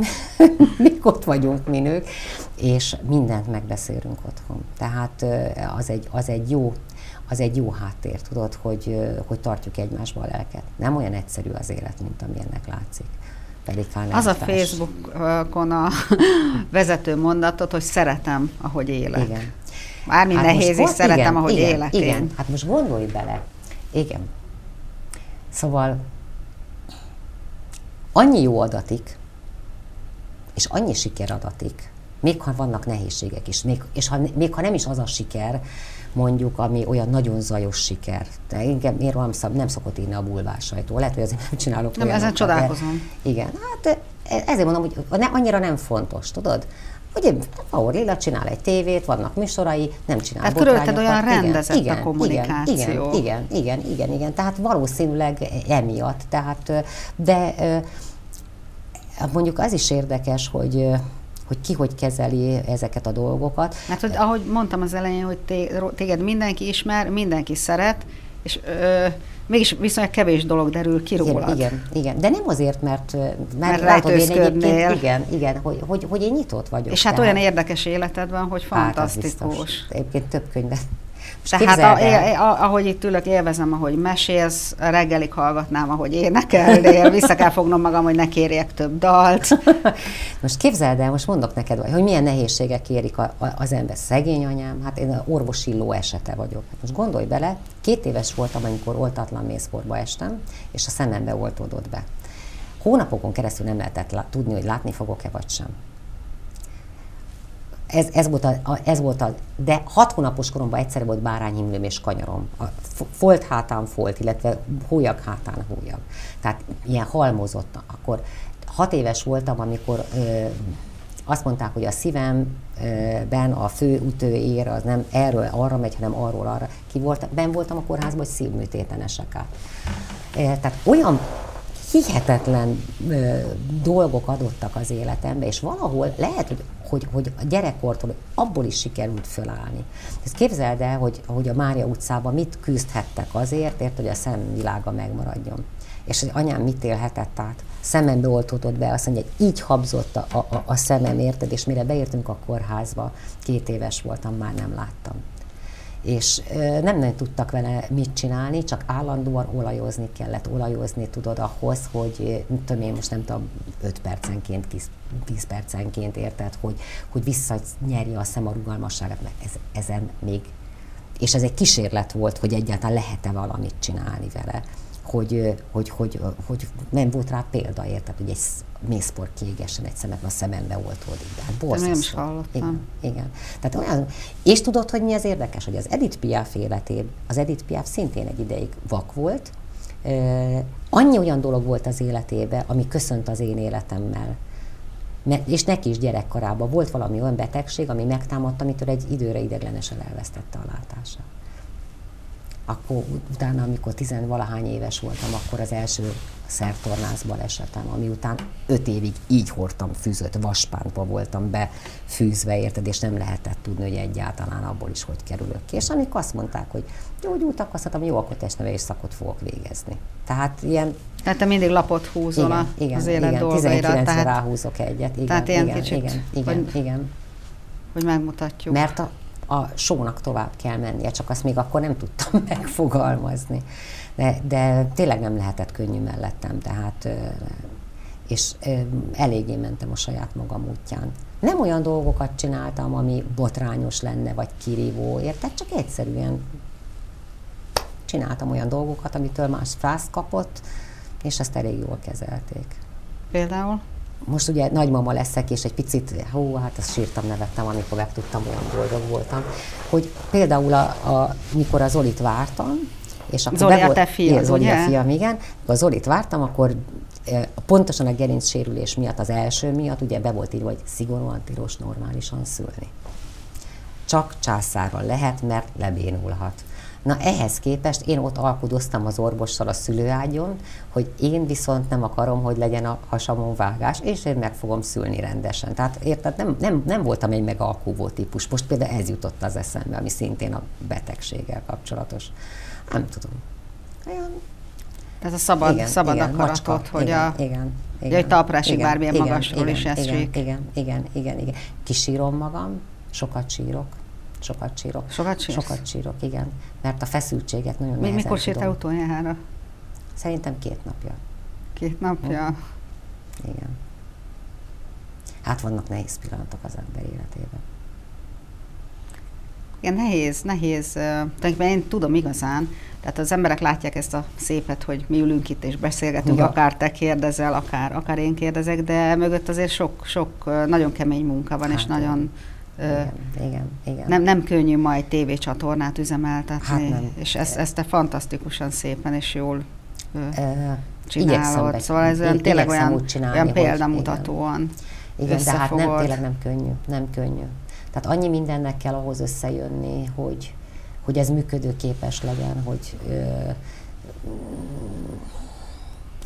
mi ott vagyunk, mi nők, és mindent megbeszélünk otthon. Tehát az egy, az egy jó az egy jó háttér, tudod, hogy, hogy tartjuk egymásba a lelket. Nem olyan egyszerű az élet, mint amilyennek látszik. Pedig az a Facebookon a vezető mondatot, hogy szeretem, ahogy élek. Igen. Bármi hát nehéz is szeretem, igen, ahogy igen, élek igen. Hát most gondolj bele. Igen. Szóval annyi jó adatik, és annyi siker adatik, még ha vannak nehézségek is, még, és ha, még ha nem is az a siker, mondjuk, ami olyan nagyon zajos siker. De engem miért nem, szab, nem szokott írni a bulvár sajtó. Lehet, hogy azért nem csinálok Nem, ezen csodálkozom. Igen, hát ezért mondom, hogy annyira nem fontos, tudod? Ugye, ahol Lilla csinál egy tévét, vannak műsorai, nem csinál Hát körülötted olyan rendezett igen, a kommunikáció. Igen, igen, igen, igen, igen, tehát valószínűleg emiatt. Tehát, de mondjuk az is érdekes, hogy hogy ki hogy kezeli ezeket a dolgokat. Mert hogy ahogy mondtam az elején, hogy téged mindenki ismer, mindenki szeret, és ö, mégis viszonylag kevés dolog derül ki rólad. Igen, igen, igen. de nem azért, mert, mert, mert látod, én egyébként, igen, igen, hogy, hogy, hogy én nyitott vagyok. És hát tehát, olyan érdekes életed van, hogy fantasztikus. Hát, Egyébként több könyvet tehát a, a, ahogy itt ülök, élvezem, ahogy mesélsz, reggelig hallgatnám, ahogy énekelnél, vissza kell fognom magam, hogy ne kérjek több dalt. Most képzeld el, most mondok neked, hogy milyen nehézségek érik a, a, az ember. Szegény anyám, hát én orvosi ló esete vagyok. Hát most gondolj bele, két éves voltam, amikor oltatlan mészporba estem, és a szemembe oltódott be. Hónapokon keresztül nem lehetett tudni, hogy látni fogok-e vagy sem ez, ez, volt a, ez volt a, de hat hónapos koromban egyszer volt bárányhimlőm és kanyarom. A folt hátán folt, illetve hólyag hátán hólyag. Tehát ilyen halmozott. Akkor hat éves voltam, amikor ö, azt mondták, hogy a szívemben a fő ütőér az nem erről arra megy, hanem arról arra. Ki volt, ben voltam a kórházban, hogy szívműtéten esek át. Tehát olyan hihetetlen ö, dolgok adottak az életembe, és valahol lehet, hogy, hogy, hogy a gyerekkortól abból is sikerült fölállni. Ezt képzeld el, hogy, hogy a Mária utcában mit küzdhettek azért, ért, hogy a szemvilága megmaradjon. És hogy anyám mit élhetett át. Szemembe oltódott be, azt mondja, hogy így habzott a, a, a szemem, érted? És mire beértünk a kórházba, két éves voltam, már nem láttam és nem nagyon tudtak vele mit csinálni, csak állandóan olajozni kellett, olajozni tudod ahhoz, hogy tudom én most nem tudom, 5 percenként, 10, 10 percenként érted, hogy, hogy visszanyerje a szem a rugalmasságát, mert ez, ezen még, és ez egy kísérlet volt, hogy egyáltalán lehet-e valamit csinálni vele hogy, hogy, hogy, hogy nem volt rá példa, érted, hogy egy mészpor kiégesen egy szemet a szemembe oltódik. De hát borzasztó. Nem is hallottam. Igen, igen. Tehát olyan, és tudod, hogy mi az érdekes, hogy az Edith Piaf életében, az Edith Piaf szintén egy ideig vak volt, annyi olyan dolog volt az életében, ami köszönt az én életemmel. És neki is gyerekkorában volt valami olyan betegség, ami megtámadta, amitől egy időre ideglenesen elvesztette a látását akkor utána, amikor tizenvalahány éves voltam, akkor az első szertornász balesetem, ami után öt évig így hordtam fűzött vaspántba voltam be fűzve, érted, és nem lehetett tudni, hogy egyáltalán abból is hogy kerülök ki. És amikor azt mondták, hogy gyógyult, akkor azt mondtam, jó, akkor testnevelés szakot fogok végezni. Tehát ilyen... Tehát te mindig lapot húzol igen, igen, az élet igen, dolgaira. 19 tehát, ráhúzok egyet. Igen, tehát ilyen igen, kicsit, igen, igen, hogy, igen. hogy megmutatjuk. Mert a, a sónak tovább kell mennie, csak azt még akkor nem tudtam megfogalmazni. De, de tényleg nem lehetett könnyű mellettem, tehát és eléggé mentem a saját magam útján. Nem olyan dolgokat csináltam, ami botrányos lenne, vagy kirívó, érted? Csak egyszerűen csináltam olyan dolgokat, amitől más fász kapott, és ezt elég jól kezelték. Például? Most ugye nagymama leszek, és egy picit, hú, hát ezt sírtam, nevettem, amikor megtudtam, olyan boldog voltam, hogy például, a, a, mikor az Zolit vártam, és akkor Zoli a te fiad, Zoli a fiam, igen. Az Zolit vártam, akkor pontosan a gerinc sérülés miatt, az első miatt, ugye be volt írva, hogy szigorúan tilos normálisan szülni. Csak császárral lehet, mert lebénulhat. Na ehhez képest én ott alkudoztam az orvossal a szülőágyon, hogy én viszont nem akarom, hogy legyen a hasamon vágás, és én meg fogom szülni rendesen. Tehát érted, nem, nem, nem voltam egy megalkúvó típus. Most például ez jutott az eszembe, ami szintén a betegséggel kapcsolatos. Nem tudom. Olyan tehát a szabad, igen, szabad igen, akaratot, macska, hogy igen, a... Igen, igen, hogy talprásig igen, bármilyen igen, magasról igen, is essék. Igen, igen, igen, igen. Kisírom magam, sokat sírok. Sokat sírok. Sokat sírok? Sokat sírok, igen. Mert a feszültséget nagyon Mi, Mikor sírtál utoljára? Szerintem két napja. Két napja? Hm. Igen. Hát vannak nehéz pillanatok az ember életében. Igen, nehéz, nehéz. Tulajdonképpen én tudom igazán, tehát az emberek látják ezt a szépet, hogy mi ülünk itt és beszélgetünk, ja. akár te kérdezel, akár, akár én kérdezek, de mögött azért sok, sok nagyon kemény munka van, hát, és nagyon igen, igen, igen. Nem, nem könnyű ma egy tévécsatornát üzemeltetni, hát nem. és ezt, ezt te fantasztikusan szépen és jól csinálod. Szóval ez olyan, tényleg olyan, csinálni, olyan példamutatóan Igen, igen de hát nem, tényleg nem könnyű, nem könnyű. Tehát annyi mindennek kell ahhoz összejönni, hogy, hogy ez működőképes legyen, hogy ö,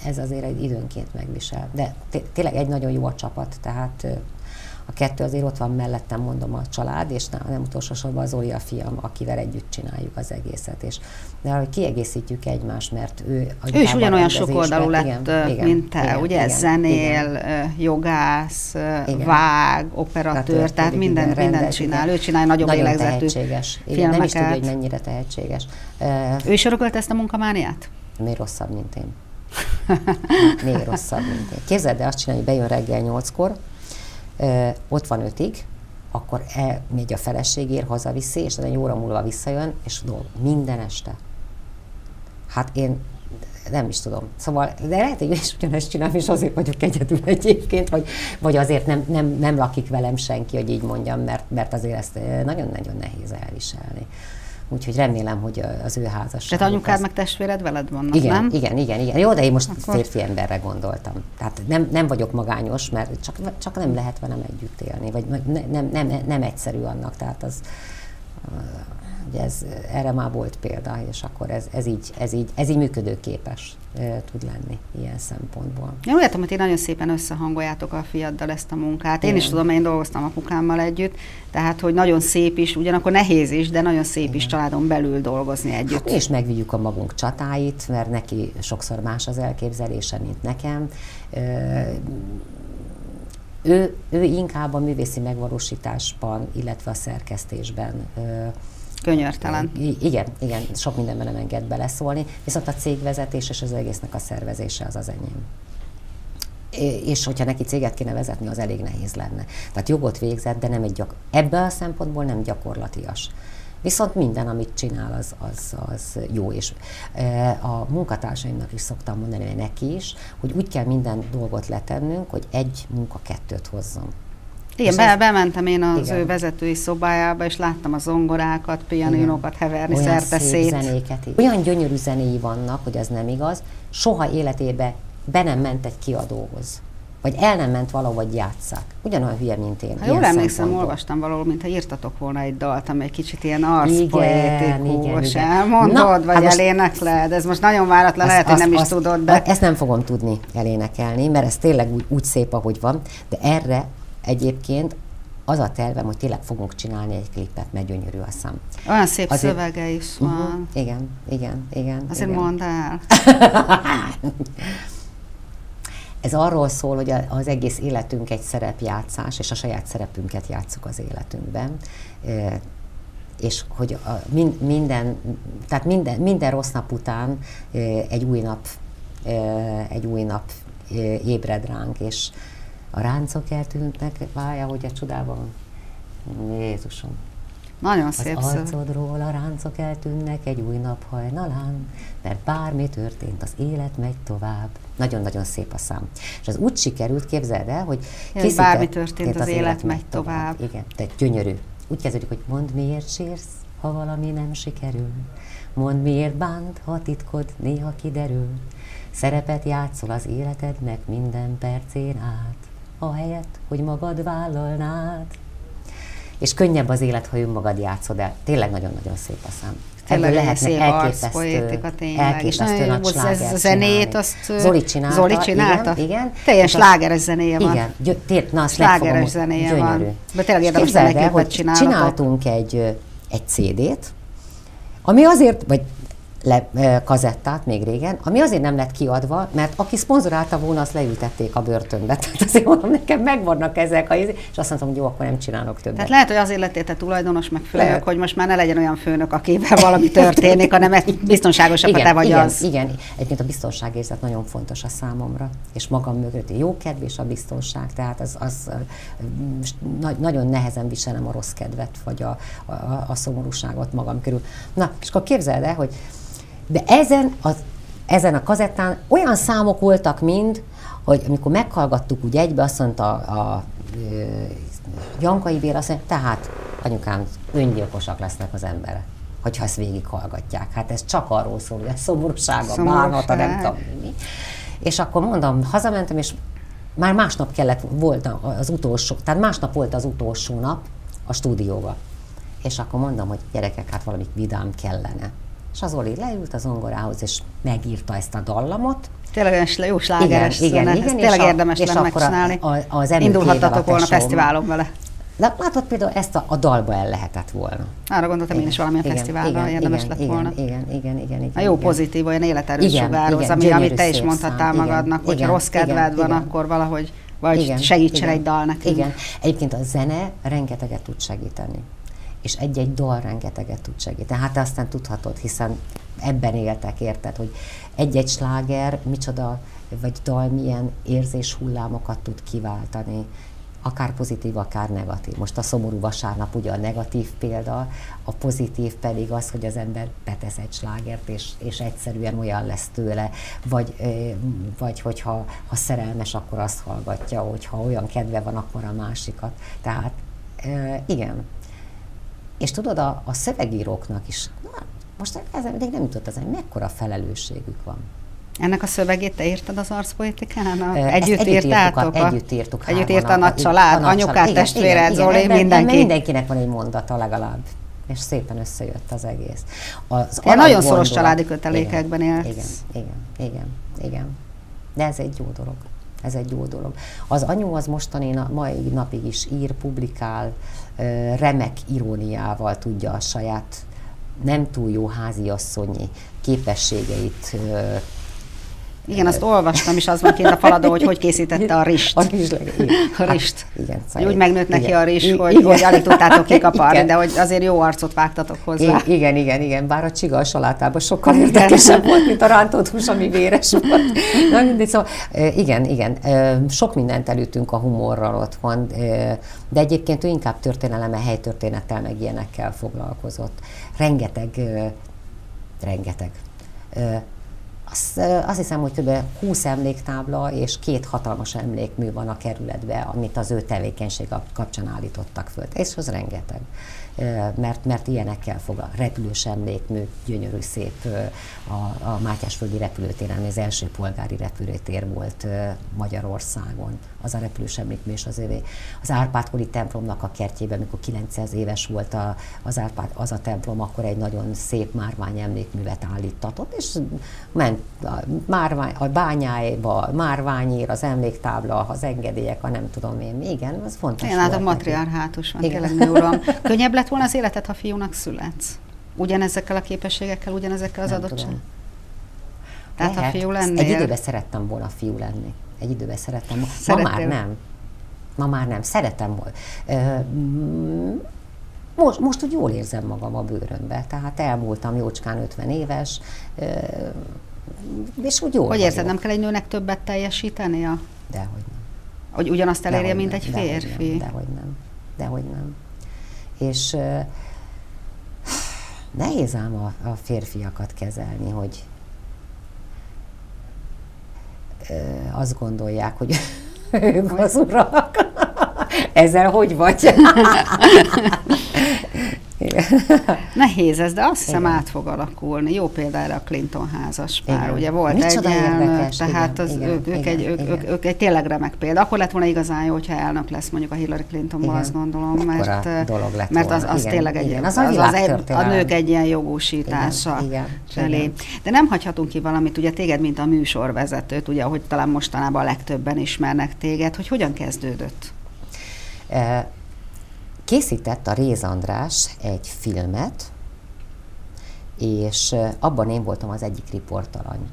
ez azért egy időnként megvisel. De tényleg egy nagyon jó a csapat, tehát a kettő azért ott van mellettem, mondom, a család, és nem utolsó sorban az Oli a fiam, akivel együtt csináljuk az egészet. És, de hogy kiegészítjük egymást, mert ő... Ő is ugyanolyan sok oldalú lett, igen, mint te, igen, ugye? Igen, zenél, igen. jogász, igen. vág, operatőr, tehát, tehát minden, igen, mindent csinál. Igen. Ő csinál nagyobb nagyon lélegzetű tehetséges. Igen, nem is tudja, hogy mennyire tehetséges. Ő is örökölt ezt a munkamániát? Még rosszabb, mint én. Még rosszabb, mint én. Képzeld el, azt csinálja, hogy bejön reggel nyolckor, ott van ötig, akkor elmegy a feleségért, hazaviszi, és egy óra múlva visszajön, és dolg, minden este. Hát én nem is tudom. Szóval, de lehet, hogy is ugyanezt csinálom, és azért vagyok egyedül egyébként, vagy, vagy azért nem, nem, nem lakik velem senki, hogy így mondjam, mert, mert azért ezt nagyon-nagyon nehéz elviselni. Úgyhogy remélem, hogy az ő házasság. Tehát anyukád ez... meg testvéred veled vannak, igen, nem? Igen, igen, igen. Jó, de én most Akkor... férfi emberre gondoltam. Tehát nem, nem vagyok magányos, mert csak, csak nem lehet velem együtt élni, vagy ne, nem, nem, nem egyszerű annak. Tehát az, Ugye ez, erre már volt példa, és akkor ez, ez, így, ez, így, ez így működőképes tud lenni ilyen szempontból. Én úgy értem, hogy ti nagyon szépen összehangoljátok a fiaddal ezt a munkát. Én Igen. is tudom, én dolgoztam apukámmal együtt, tehát hogy nagyon szép is, ugyanakkor nehéz is, de nagyon szép Igen. is családon belül dolgozni együtt. Hát és megvigyük a magunk csatáit, mert neki sokszor más az elképzelése, mint nekem. Ő, ő inkább a művészi megvalósításban, illetve a szerkesztésben Könyörtelen. Igen, igen, sok mindenben nem enged beleszólni, viszont a cégvezetés és az egésznek a szervezése az az enyém. És hogyha neki céget kéne vezetni, az elég nehéz lenne. Tehát jogot végzett, de nem egy gyak... Ebben a szempontból nem gyakorlatias. Viszont minden, amit csinál, az, az, az jó. És a munkatársaimnak is szoktam mondani, neki is, hogy úgy kell minden dolgot letennünk, hogy egy munka kettőt hozzon. Igen, be, bementem én az igen. ő vezetői szobájába, és láttam a zongorákat, pianinokat heverni Olyan szerte szép zenéket. Olyan gyönyörű zenéi vannak, hogy az nem igaz. Soha életébe be nem ment egy kiadóhoz. Vagy el nem ment valahogy játszák. Ugyanolyan hülye, mint én. Ha jól emlékszem, olvastam valahol, mintha írtatok volna egy dalt, ami egy kicsit ilyen arszpoétikus. Elmondod, Na, vagy hát elénekled? Ez most nagyon váratlan, azt, lehet, hogy nem azt, is tudod, de... Ezt nem fogom tudni elénekelni, mert ez tényleg úgy, úgy szép, ahogy van, de erre Egyébként az a tervem, hogy tényleg fogunk csinálni egy klipet, mert gyönyörű a szám. Olyan szép Azért, szövege is van. Uh-huh, igen, igen, igen. Azért igen. mondd el. Ez arról szól, hogy az egész életünk egy szerepjátszás, és a saját szerepünket játszuk az életünkben. És hogy a, minden, tehát minden, minden rossz nap után egy új nap, egy új nap ébred ránk, és, a ráncok eltűntek, várja, hogy a csodában. Jézusom. Nagyon szép Az arcodról a ráncok eltűnnek egy új nap hajnalán, mert bármi történt, az élet megy tovább. Nagyon-nagyon szép a szám. És az úgy sikerült, képzeld el, hogy készített, bármi történt, az, az élet, élet megy tovább. tovább. Igen, tehát gyönyörű. Úgy kezdődik, hogy mondd, miért sírsz, ha valami nem sikerül. Mondd, miért bánt, ha titkod néha kiderül. Szerepet játszol az életednek minden percén át ahelyett, hogy magad vállalnád. És könnyebb az élet, ha önmagad játszod el. Tényleg nagyon-nagyon szép a szám. Tényleg lehetne elképesztő, tényleg. És nagyon jó volt ez a zenét, azt Zoli csinálta. Zoli csinálta? Igen. igen. Teljes slágeres zenéje van. Igen, Tényleg, na azt slágeres zenéje gyönyörű. van. De tényleg érdemes zeneképet. Csináltunk egy, egy CD-t, ami azért, vagy le, kazettát még régen, ami azért nem lett kiadva, mert aki szponzorálta volna, azt leültették a börtönbe. Tehát azért mondom, nekem megvannak ezek a és azt mondtam, hogy jó, akkor nem csinálok többet. Tehát lehet, hogy azért lettél te tulajdonos, meg főnök, lehet. hogy most már ne legyen olyan főnök, akivel valami történik, hanem biztonságosabb, igen, te vagy igen, az. Igen, egyébként a biztonságérzet nagyon fontos a számomra, és magam mögött jó kedv és a biztonság, tehát az, az na, nagyon nehezen viselem a rossz kedvet, vagy a, a, a szomorúságot magam körül. Na, és akkor képzeld el, hogy de ezen, az, ezen a kazettán olyan számok voltak mind, hogy amikor meghallgattuk úgy egybe, azt mondta a, a Jankai Béla, azt mondja, tehát anyukám, öngyilkosak lesznek az emberek hogyha ezt végighallgatják. Hát ez csak arról szól, hogy a szomorúsága, bánata, nem tudom mi. És akkor mondom, hazamentem, és már másnap kellett, volt az utolsó, tehát másnap volt az utolsó nap a stúdióba. És akkor mondom, hogy gyerekek, hát valami vidám kellene. És az Oli leült az zongorához, és megírta ezt a dallamot. Tényleg olyan jó slágeres igen, igen, igen, tényleg érdemes és lenne megcsinálni. A, a, az Indulhattatok volna fesztiválon vele. De látod, például ezt a, a dalba el lehetett volna. Arra gondoltam igen, én is valamilyen igen, fesztiválra igen, érdemes igen, lett volna. Igen, igen, igen, igen. igen a jó igen. pozitív, olyan igen, sugároz, igen, ami, amit te is mondhattál szám, magadnak, hogy rossz kedved van, igen. akkor valahogy vagy igen, segítsen egy dal nekünk. Igen, egyébként a zene rengeteget tud segíteni és egy-egy dal rengeteget tud segíteni. Hát aztán tudhatod, hiszen ebben éltek, érted, hogy egy-egy sláger micsoda, vagy dal milyen érzés hullámokat tud kiváltani, akár pozitív, akár negatív. Most a szomorú vasárnap ugye a negatív példa, a pozitív pedig az, hogy az ember betesz egy slágert, és, és egyszerűen olyan lesz tőle, vagy, vagy hogyha ha szerelmes, akkor azt hallgatja, hogyha olyan kedve van, akkor a másikat. Tehát igen, és tudod, a, a szövegíróknak is, na, most ezen még nem jutott ezen, mekkora felelősségük van. Ennek a szövegét te írtad az arcpoetikán? Együtt, együtt írtátok? Együtt írtuk. Együtt írt a nagy család, anyukát, testvéred, Zoli, mindenki. Mindenkinek van egy mondata legalább. és szépen összejött az egész. Az Te nagyon szoros családi kötelékekben igen, élsz. Igen, igen, igen, igen. De ez egy jó dolog. Ez egy jó dolog. Az anyu az mostani na, mai napig is ír, publikál, remek iróniával tudja a saját nem túl jó háziasszonyi képességeit Igen, azt olvastam is, az van kint a faladon, hogy hogy készítette a rist. A rizsleg, igen. A rist. Hát, igen, Hogy úgy megnőtt neki igen. a rizs, I- hogy, igen. hogy alig tudtátok kikaparni, Igen. de hogy azért jó arcot vágtatok hozzá. I- igen, igen, igen, bár a csiga a salátában sokkal érdekesebb volt, mint a rántott hús, ami véres volt. Na mindegy, szóval igen, igen, sok mindent elütünk a humorral otthon, de egyébként ő inkább történeleme, helytörténettel, meg ilyenekkel foglalkozott. Rengeteg, rengeteg. Azt, azt hiszem, hogy kb. 20 emléktábla és két hatalmas emlékmű van a kerületben, amit az ő tevékenység kapcsán állítottak föl. És az rengeteg. Mert, mert ilyenekkel fog a repülős emlékmű, gyönyörű szép a, a Mátyásföldi repülőtéren, az első polgári repülőtér volt Magyarországon. Az a repülős emlékmű és az övé. Az Árpádkori templomnak a kertjében, mikor 900 éves volt a, az Árpád, az a templom, akkor egy nagyon szép márvány emlékművet állítatott, és ment a, márvány, a bányába, márványér, az emléktábla, az engedélyek, a nem tudom én. Igen, az fontos Én volt neki. matriarhátus van, Igen. tényleg uram. Könnyebb lett volna az életed, ha fiúnak születsz? Ugyanezekkel a képességekkel, ugyanezekkel az Nem adottság? tudom. Tehát ha Lehet. fiú Egy lennél, időben szerettem volna fiú lenni. Egy időben szerettem. Ma Szerettél? már nem. Ma már nem. Szeretem volna. Most, most úgy jól érzem magam a bőrömbe. Tehát elmúltam jócskán 50 éves, és úgy jól hogy érzed, nem kell egy nőnek többet teljesítenie? Dehogy nem. Hogy ugyanazt elérje, Dehogy mint egy dehogy férfi? Nem, dehogy nem. Dehogy nem. És nehéz ám a, a férfiakat kezelni, hogy azt gondolják, hogy ők az urak. Ezzel hogy vagy? Igen. Nehéz ez, de azt hiszem Igen. át fog alakulni. Jó példa erre a Clinton házas pár. Igen. Ugye volt Micsoda egy érdekes, tehát igen, az, igen, ők, ők, igen, egy, ők, ők, ők egy tényleg remek példa. Akkor lett volna igazán jó, hogyha elnök lesz mondjuk a Hillary Clintonból, Igen. azt gondolom, Mekkora mert, dolog lett mert az, az Igen, tényleg egy, igen. az, Az az, egy, a nők egy ilyen jogosítása Igen, igen, felé. igen. De nem hagyhatunk ki valamit, ugye téged, mint a műsorvezetőt, ugye, ahogy talán mostanában a legtöbben ismernek téged, hogy hogyan kezdődött? Készített a Réz András egy filmet, és abban én voltam az egyik riportalany.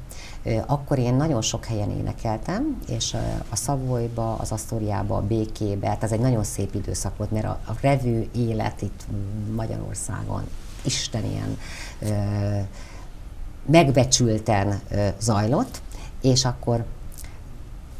Akkor én nagyon sok helyen énekeltem, és a Szavolyba, az Asztóriába, a Békébe, hát ez egy nagyon szép időszak volt, mert a, a revű élet itt Magyarországon Isten ilyen megbecsülten zajlott, és akkor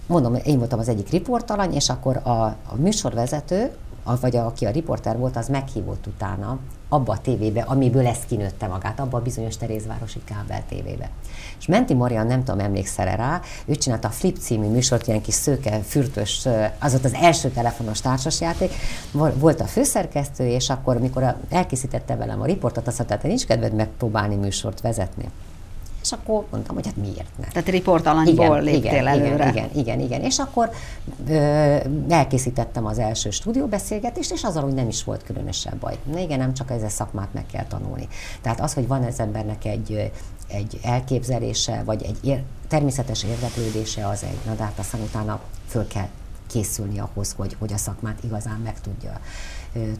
mondom, én voltam az egyik riportalany, és akkor a, a műsorvezető, a, vagy aki a riporter volt, az meghívott utána abba a tévébe, amiből ezt kinőtte magát, abba a bizonyos Terézvárosi kábel tévébe. És Menti Marian, nem tudom, emlékszel rá, ő csinálta a Flip című műsort, ilyen kis szőke, fürtös, az volt az első telefonos társasjáték, Vol- volt a főszerkesztő, és akkor, mikor elkészítette velem a riportot, azt mondta, te nincs kedved megpróbálni műsort vezetni. És akkor mondtam, hogy hát miért ne. Tehát riportalanyból léptél igen, előre. Igen, igen, igen, igen. És akkor ö, elkészítettem az első stúdióbeszélgetést, és azzal, hogy nem is volt különösebb baj. Na igen, nem csak ez a szakmát meg kell tanulni. Tehát az, hogy van az embernek egy, egy elképzelése, vagy egy ér, természetes érdeklődése, az egy, na de hát aztán utána föl kell készülni ahhoz, hogy, hogy a szakmát igazán meg tudja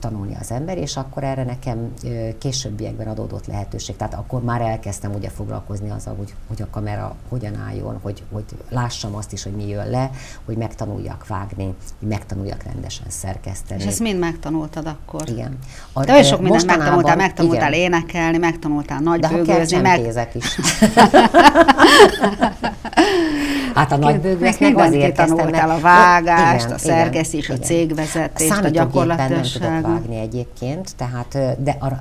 tanulni az ember, és akkor erre nekem későbbiekben adódott lehetőség. Tehát akkor már elkezdtem ugye foglalkozni azzal, hogy, hogy a kamera hogyan álljon, hogy, hogy lássam azt is, hogy mi jön le, hogy megtanuljak vágni, hogy megtanuljak rendesen szerkeszteni. És ezt mind megtanultad akkor? Igen. A, De olyan sok mindent megtanultál, megtanultál igen. énekelni, megtanultál nagy De bőgőzni, meg... is. hát a nagy bőgőznek mindent azért kezdtem, mert- a vágást, Igen, a szerkesztés, a cégvezetést, a nem tudok vágni egyébként, tehát, ö, de arra,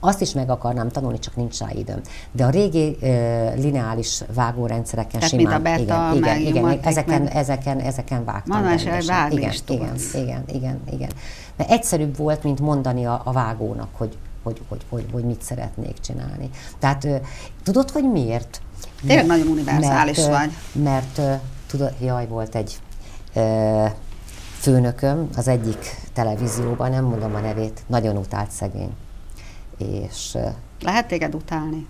azt is meg akarnám tanulni, csak nincs rá időm. De a régi uh, lineáris vágórendszereken Tehát simán, mint a beta, igen, igen, meg igen, nyomaték, ezeken, meg- ezeken, ezeken vágtam. Rendesen. vágni igen, is igen, igen, igen, igen, mert egyszerűbb volt, mint mondani a, a vágónak, hogy, hogy, hogy, hogy, hogy mit szeretnék csinálni. Tehát ö, tudod, hogy miért? Tényleg nagyon univerzális mert, ö, vagy. Mert ö, tudod, jaj, volt egy ö, főnököm az egyik televízióban, nem mondom a nevét, nagyon utált szegény. és Lehet téged utálni?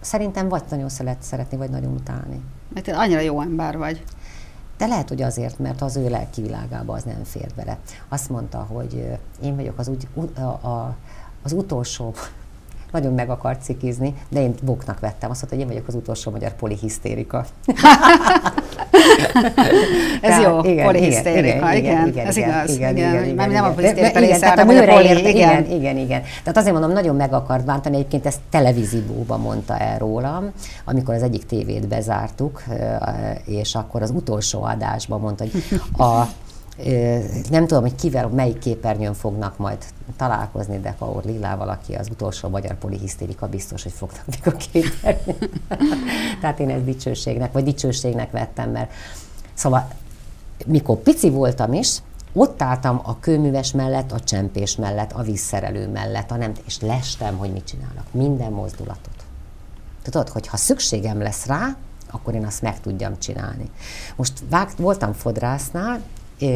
szerintem vagy nagyon szeret, szeretni, vagy nagyon utálni. Mert te annyira jó ember vagy. De lehet, hogy azért, mert az ő lelki világába az nem fér bele. Azt mondta, hogy én vagyok az, úgy, a, a, az utolsó, nagyon meg akart cikizni, de én boknak vettem. Azt mondta, hogy én vagyok az utolsó magyar polihisztérika. Ez Tehát jó, igen, polihisztérika, igen, ez igaz, igen, mert nem a polihisztérika De- igen, része, tehát a hanem a nőre poli, ért, igen, igen. igen, igen. Tehát azért mondom, nagyon meg akart bántani, egyébként ezt televízióban mondta el rólam, amikor az egyik tévét bezártuk, és akkor az utolsó adásban mondta, hogy a nem tudom, hogy kivel, melyik képernyőn fognak majd találkozni, de Paul Lillával, aki az utolsó magyar polihisztérika, biztos, hogy fognak meg a képernyőn. Tehát én ezt dicsőségnek, vagy dicsőségnek vettem, mert szóval mikor pici voltam is, ott álltam a kőműves mellett, a csempés mellett, a vízszerelő mellett, a nem, és lestem, hogy mit csinálnak. Minden mozdulatot. Tudod, hogy ha szükségem lesz rá, akkor én azt meg tudjam csinálni. Most vágt, voltam fodrásznál,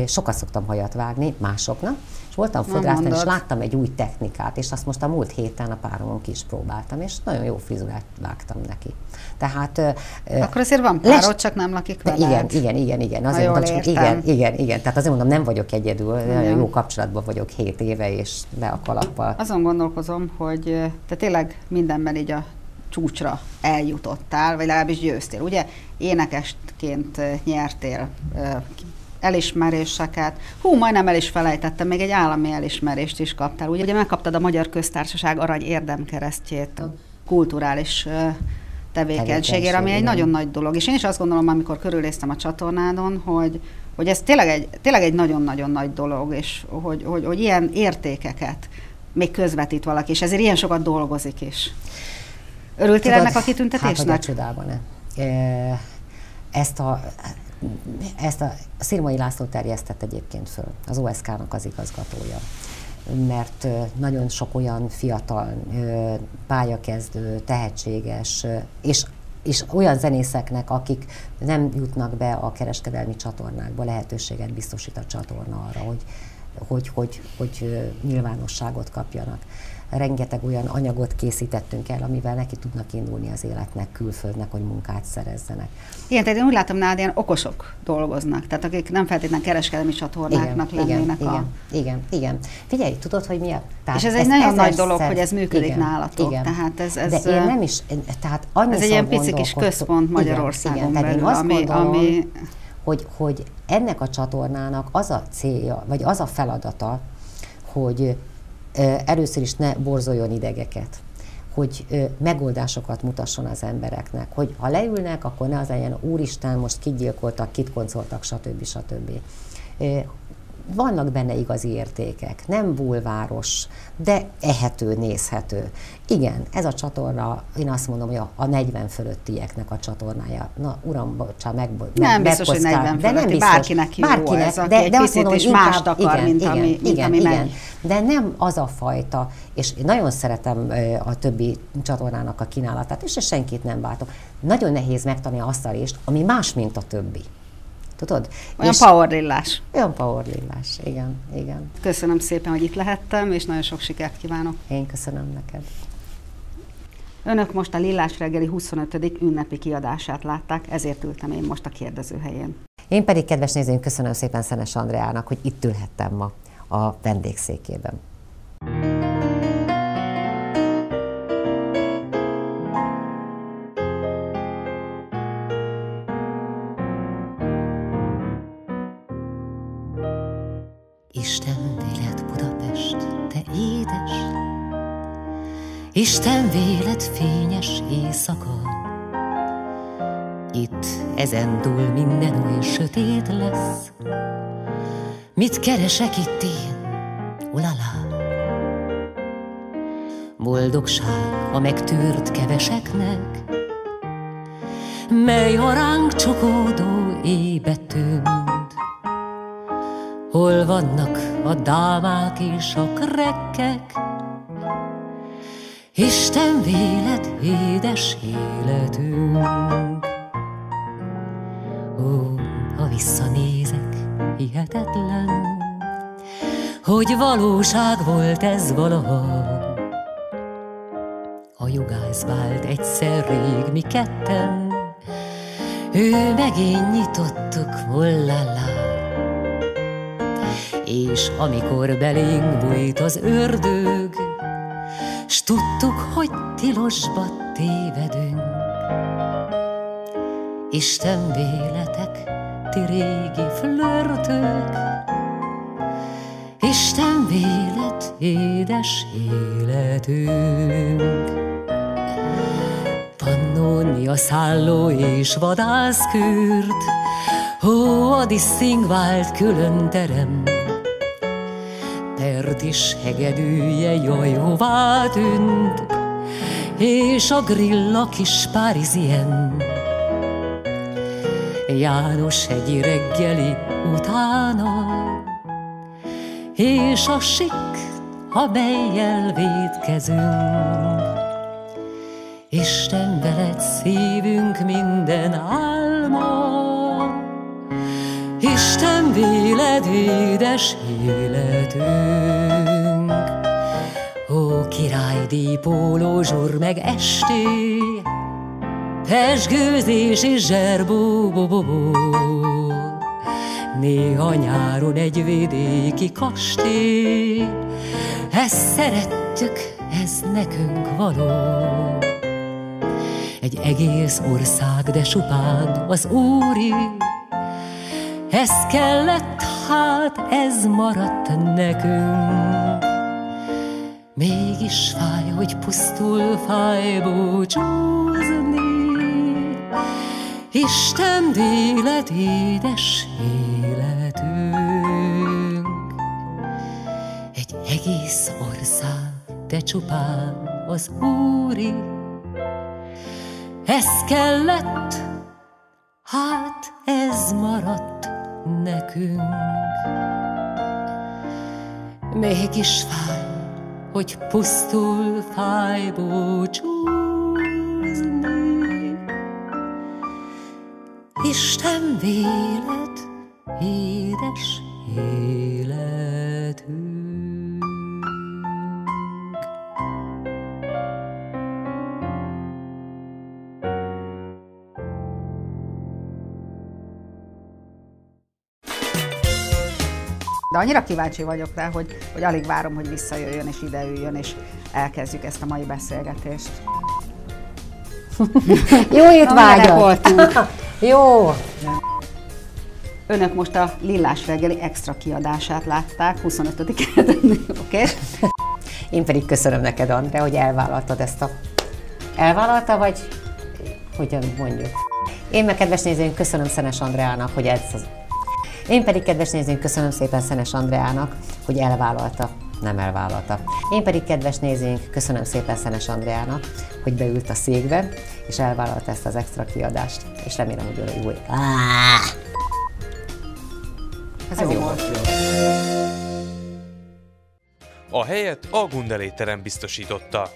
sokat szoktam hajat vágni másoknak, és voltam Nem fodrásznál, és láttam egy új technikát, és azt most a múlt héten a páromon ki is próbáltam, és nagyon jó frizurát vágtam neki. Tehát... Akkor azért van les- párod, csak nem lakik veled. igen, igen, igen, igen. Azért mondom, csak, igen, igen, igen. Tehát azért mondom, nem vagyok egyedül, nagyon jó kapcsolatban vagyok 7 éve, és le a kalappal. Azon gondolkozom, hogy te tényleg mindenben így a csúcsra eljutottál, vagy legalábbis győztél. Ugye énekesként nyertél elismeréseket. Hú, majdnem el is felejtettem, még egy állami elismerést is kaptál. Ugye, ugye megkaptad a Magyar Köztársaság arany érdemkeresztjét a kulturális tevékenységére, ami egy nagyon nagy dolog. És én is azt gondolom, amikor körülnéztem a csatornádon, hogy, hogy ez tényleg egy, tényleg egy nagyon-nagyon nagy dolog, és hogy, hogy, hogy ilyen értékeket még közvetít valaki, és ezért ilyen sokat dolgozik is. Örültél ennek a Hát, kitüntetésnek? csodában ne. E, Ezt a, ezt a Szirmai László terjesztett egyébként föl, az OSK-nak az igazgatója. Mert nagyon sok olyan fiatal, pályakezdő, tehetséges, és és olyan zenészeknek, akik nem jutnak be a kereskedelmi csatornákba, lehetőséget biztosít a csatorna arra, hogy, hogy, hogy, hogy nyilvánosságot kapjanak. Rengeteg olyan anyagot készítettünk el, amivel neki tudnak indulni az életnek, külföldnek, hogy munkát szerezzenek. Igen, tehát én úgy látom, nálad ilyen okosok dolgoznak, tehát akik nem feltétlenül kereskedelmi csatornáknak lennének igen, a... igen, igen, igen. Figyelj, tudod, hogy mi a... És ez egy ezt nagyon nagy dolog, hogy ez működik nálatok. Tehát ez- ez, De én nem is, tehát annyiszor Ez egy ilyen pici kis központ Igen, Magyarországon igen, tehát én belül, azt ami- gondolom, ami- hogy, hogy ennek a csatornának az a célja, vagy az a feladata, hogy először is ne borzoljon idegeket, hogy megoldásokat mutasson az embereknek, hogy ha leülnek, akkor ne az legyen, úristen, most kit gyilkoltak, kit koncoltak, stb. stb. Vannak benne igazi értékek, nem bulváros, de ehető, nézhető. Igen, ez a csatorna, én azt mondom, hogy a, a 40 fölöttieknek a csatornája. Na, uram, bocsán, meg, meg Nem biztos, hogy megkockál- 40 de nem fölötti, biztos. bárkinek jó ez, aki egy azt mondom, hogy mást akar, mint ami- mint igen, ami igen. megy. De nem az a fajta, és én nagyon szeretem a többi csatornának a kínálatát, és senkit nem váltok. Nagyon nehéz megtanulni azt a részt, ami más, mint a többi. Tudod? Olyan És- powerlillás. olyan powerlillás, igen, igen. Köszönöm szépen, hogy itt lehettem, és nagyon sok sikert kívánok. Én köszönöm neked. Önök most a Lillás reggeli 25. ünnepi kiadását látták, ezért ültem én most a kérdező helyén. Én pedig, kedves nézőink, köszönöm szépen Szenes Andreának, hogy itt ülhettem ma a vendégszékében. Isten vélet fényes éjszaka, itt ezen túl minden oly sötét lesz. Mit keresek itt én? Ulala. Boldogság a megtűrt keveseknek, mely a ránk csukódó tűnt. Hol vannak a dámák és a krekkek? Isten vélet, édes életünk. Ó, ha visszanézek, hihetetlen, hogy valóság volt ez valaha. a jogász vált egyszer rég mi ketten, ő meg én nyitottuk, vollalá. És amikor belénk bújt az ördög, s tudtuk, hogy tilosba tévedünk. Isten véletek, ti régi flörtök, Isten vélet, édes életünk. Pannonia szálló és vadászkürt, Ó, a disszing vált külön terem, Pert is hegedűje jaj, hová tűnt, És a grill a kis párizien. János egy reggeli utána, és a sik, amelyel védkezünk. Isten veled szívünk minden álma, Isten véled édes életünk. Ó, király póló, zsur meg esté, Pesgőzés és zserbó, bo, bo, bo. Néha nyáron egy vidéki kastély, ezt szerettük, ez nekünk való. Egy egész ország, de supán az úri, ez kellett, hát ez maradt nekünk. Mégis fáj, hogy pusztul fáj búcsúzni, Isten vélet, édes életünk. Egy egész ország, de csupán az úri, ez kellett, hát ez maradt nekünk. Mégis fáj, hogy pusztul fáj búcsúzni. Isten vélet, édes életünk. De annyira kíváncsi vagyok rá, hogy, hogy alig várom, hogy visszajöjjön és ideüljön, és elkezdjük ezt a mai beszélgetést. Jó étvágyat! Jó! Önök most a Lillás reggeli extra kiadását látták, 25-én, oké? Én pedig köszönöm neked, Andrea, hogy elvállaltad ezt a... Elvállalta, vagy hogyan mondjuk? Én meg, kedves nézőink, köszönöm Szenes Andreának, hogy ez. Én pedig, kedves nézőink, köszönöm szépen Szenes Andreának, hogy elvállalta nem elvállalta. Én pedig, kedves nézőink, köszönöm szépen Szenes Andreának, hogy beült a székbe, és elvállalta ezt az extra kiadást, és remélem, hogy. Ah! Ez, Ez jó jó volt. A helyet a Gundelétterem biztosította.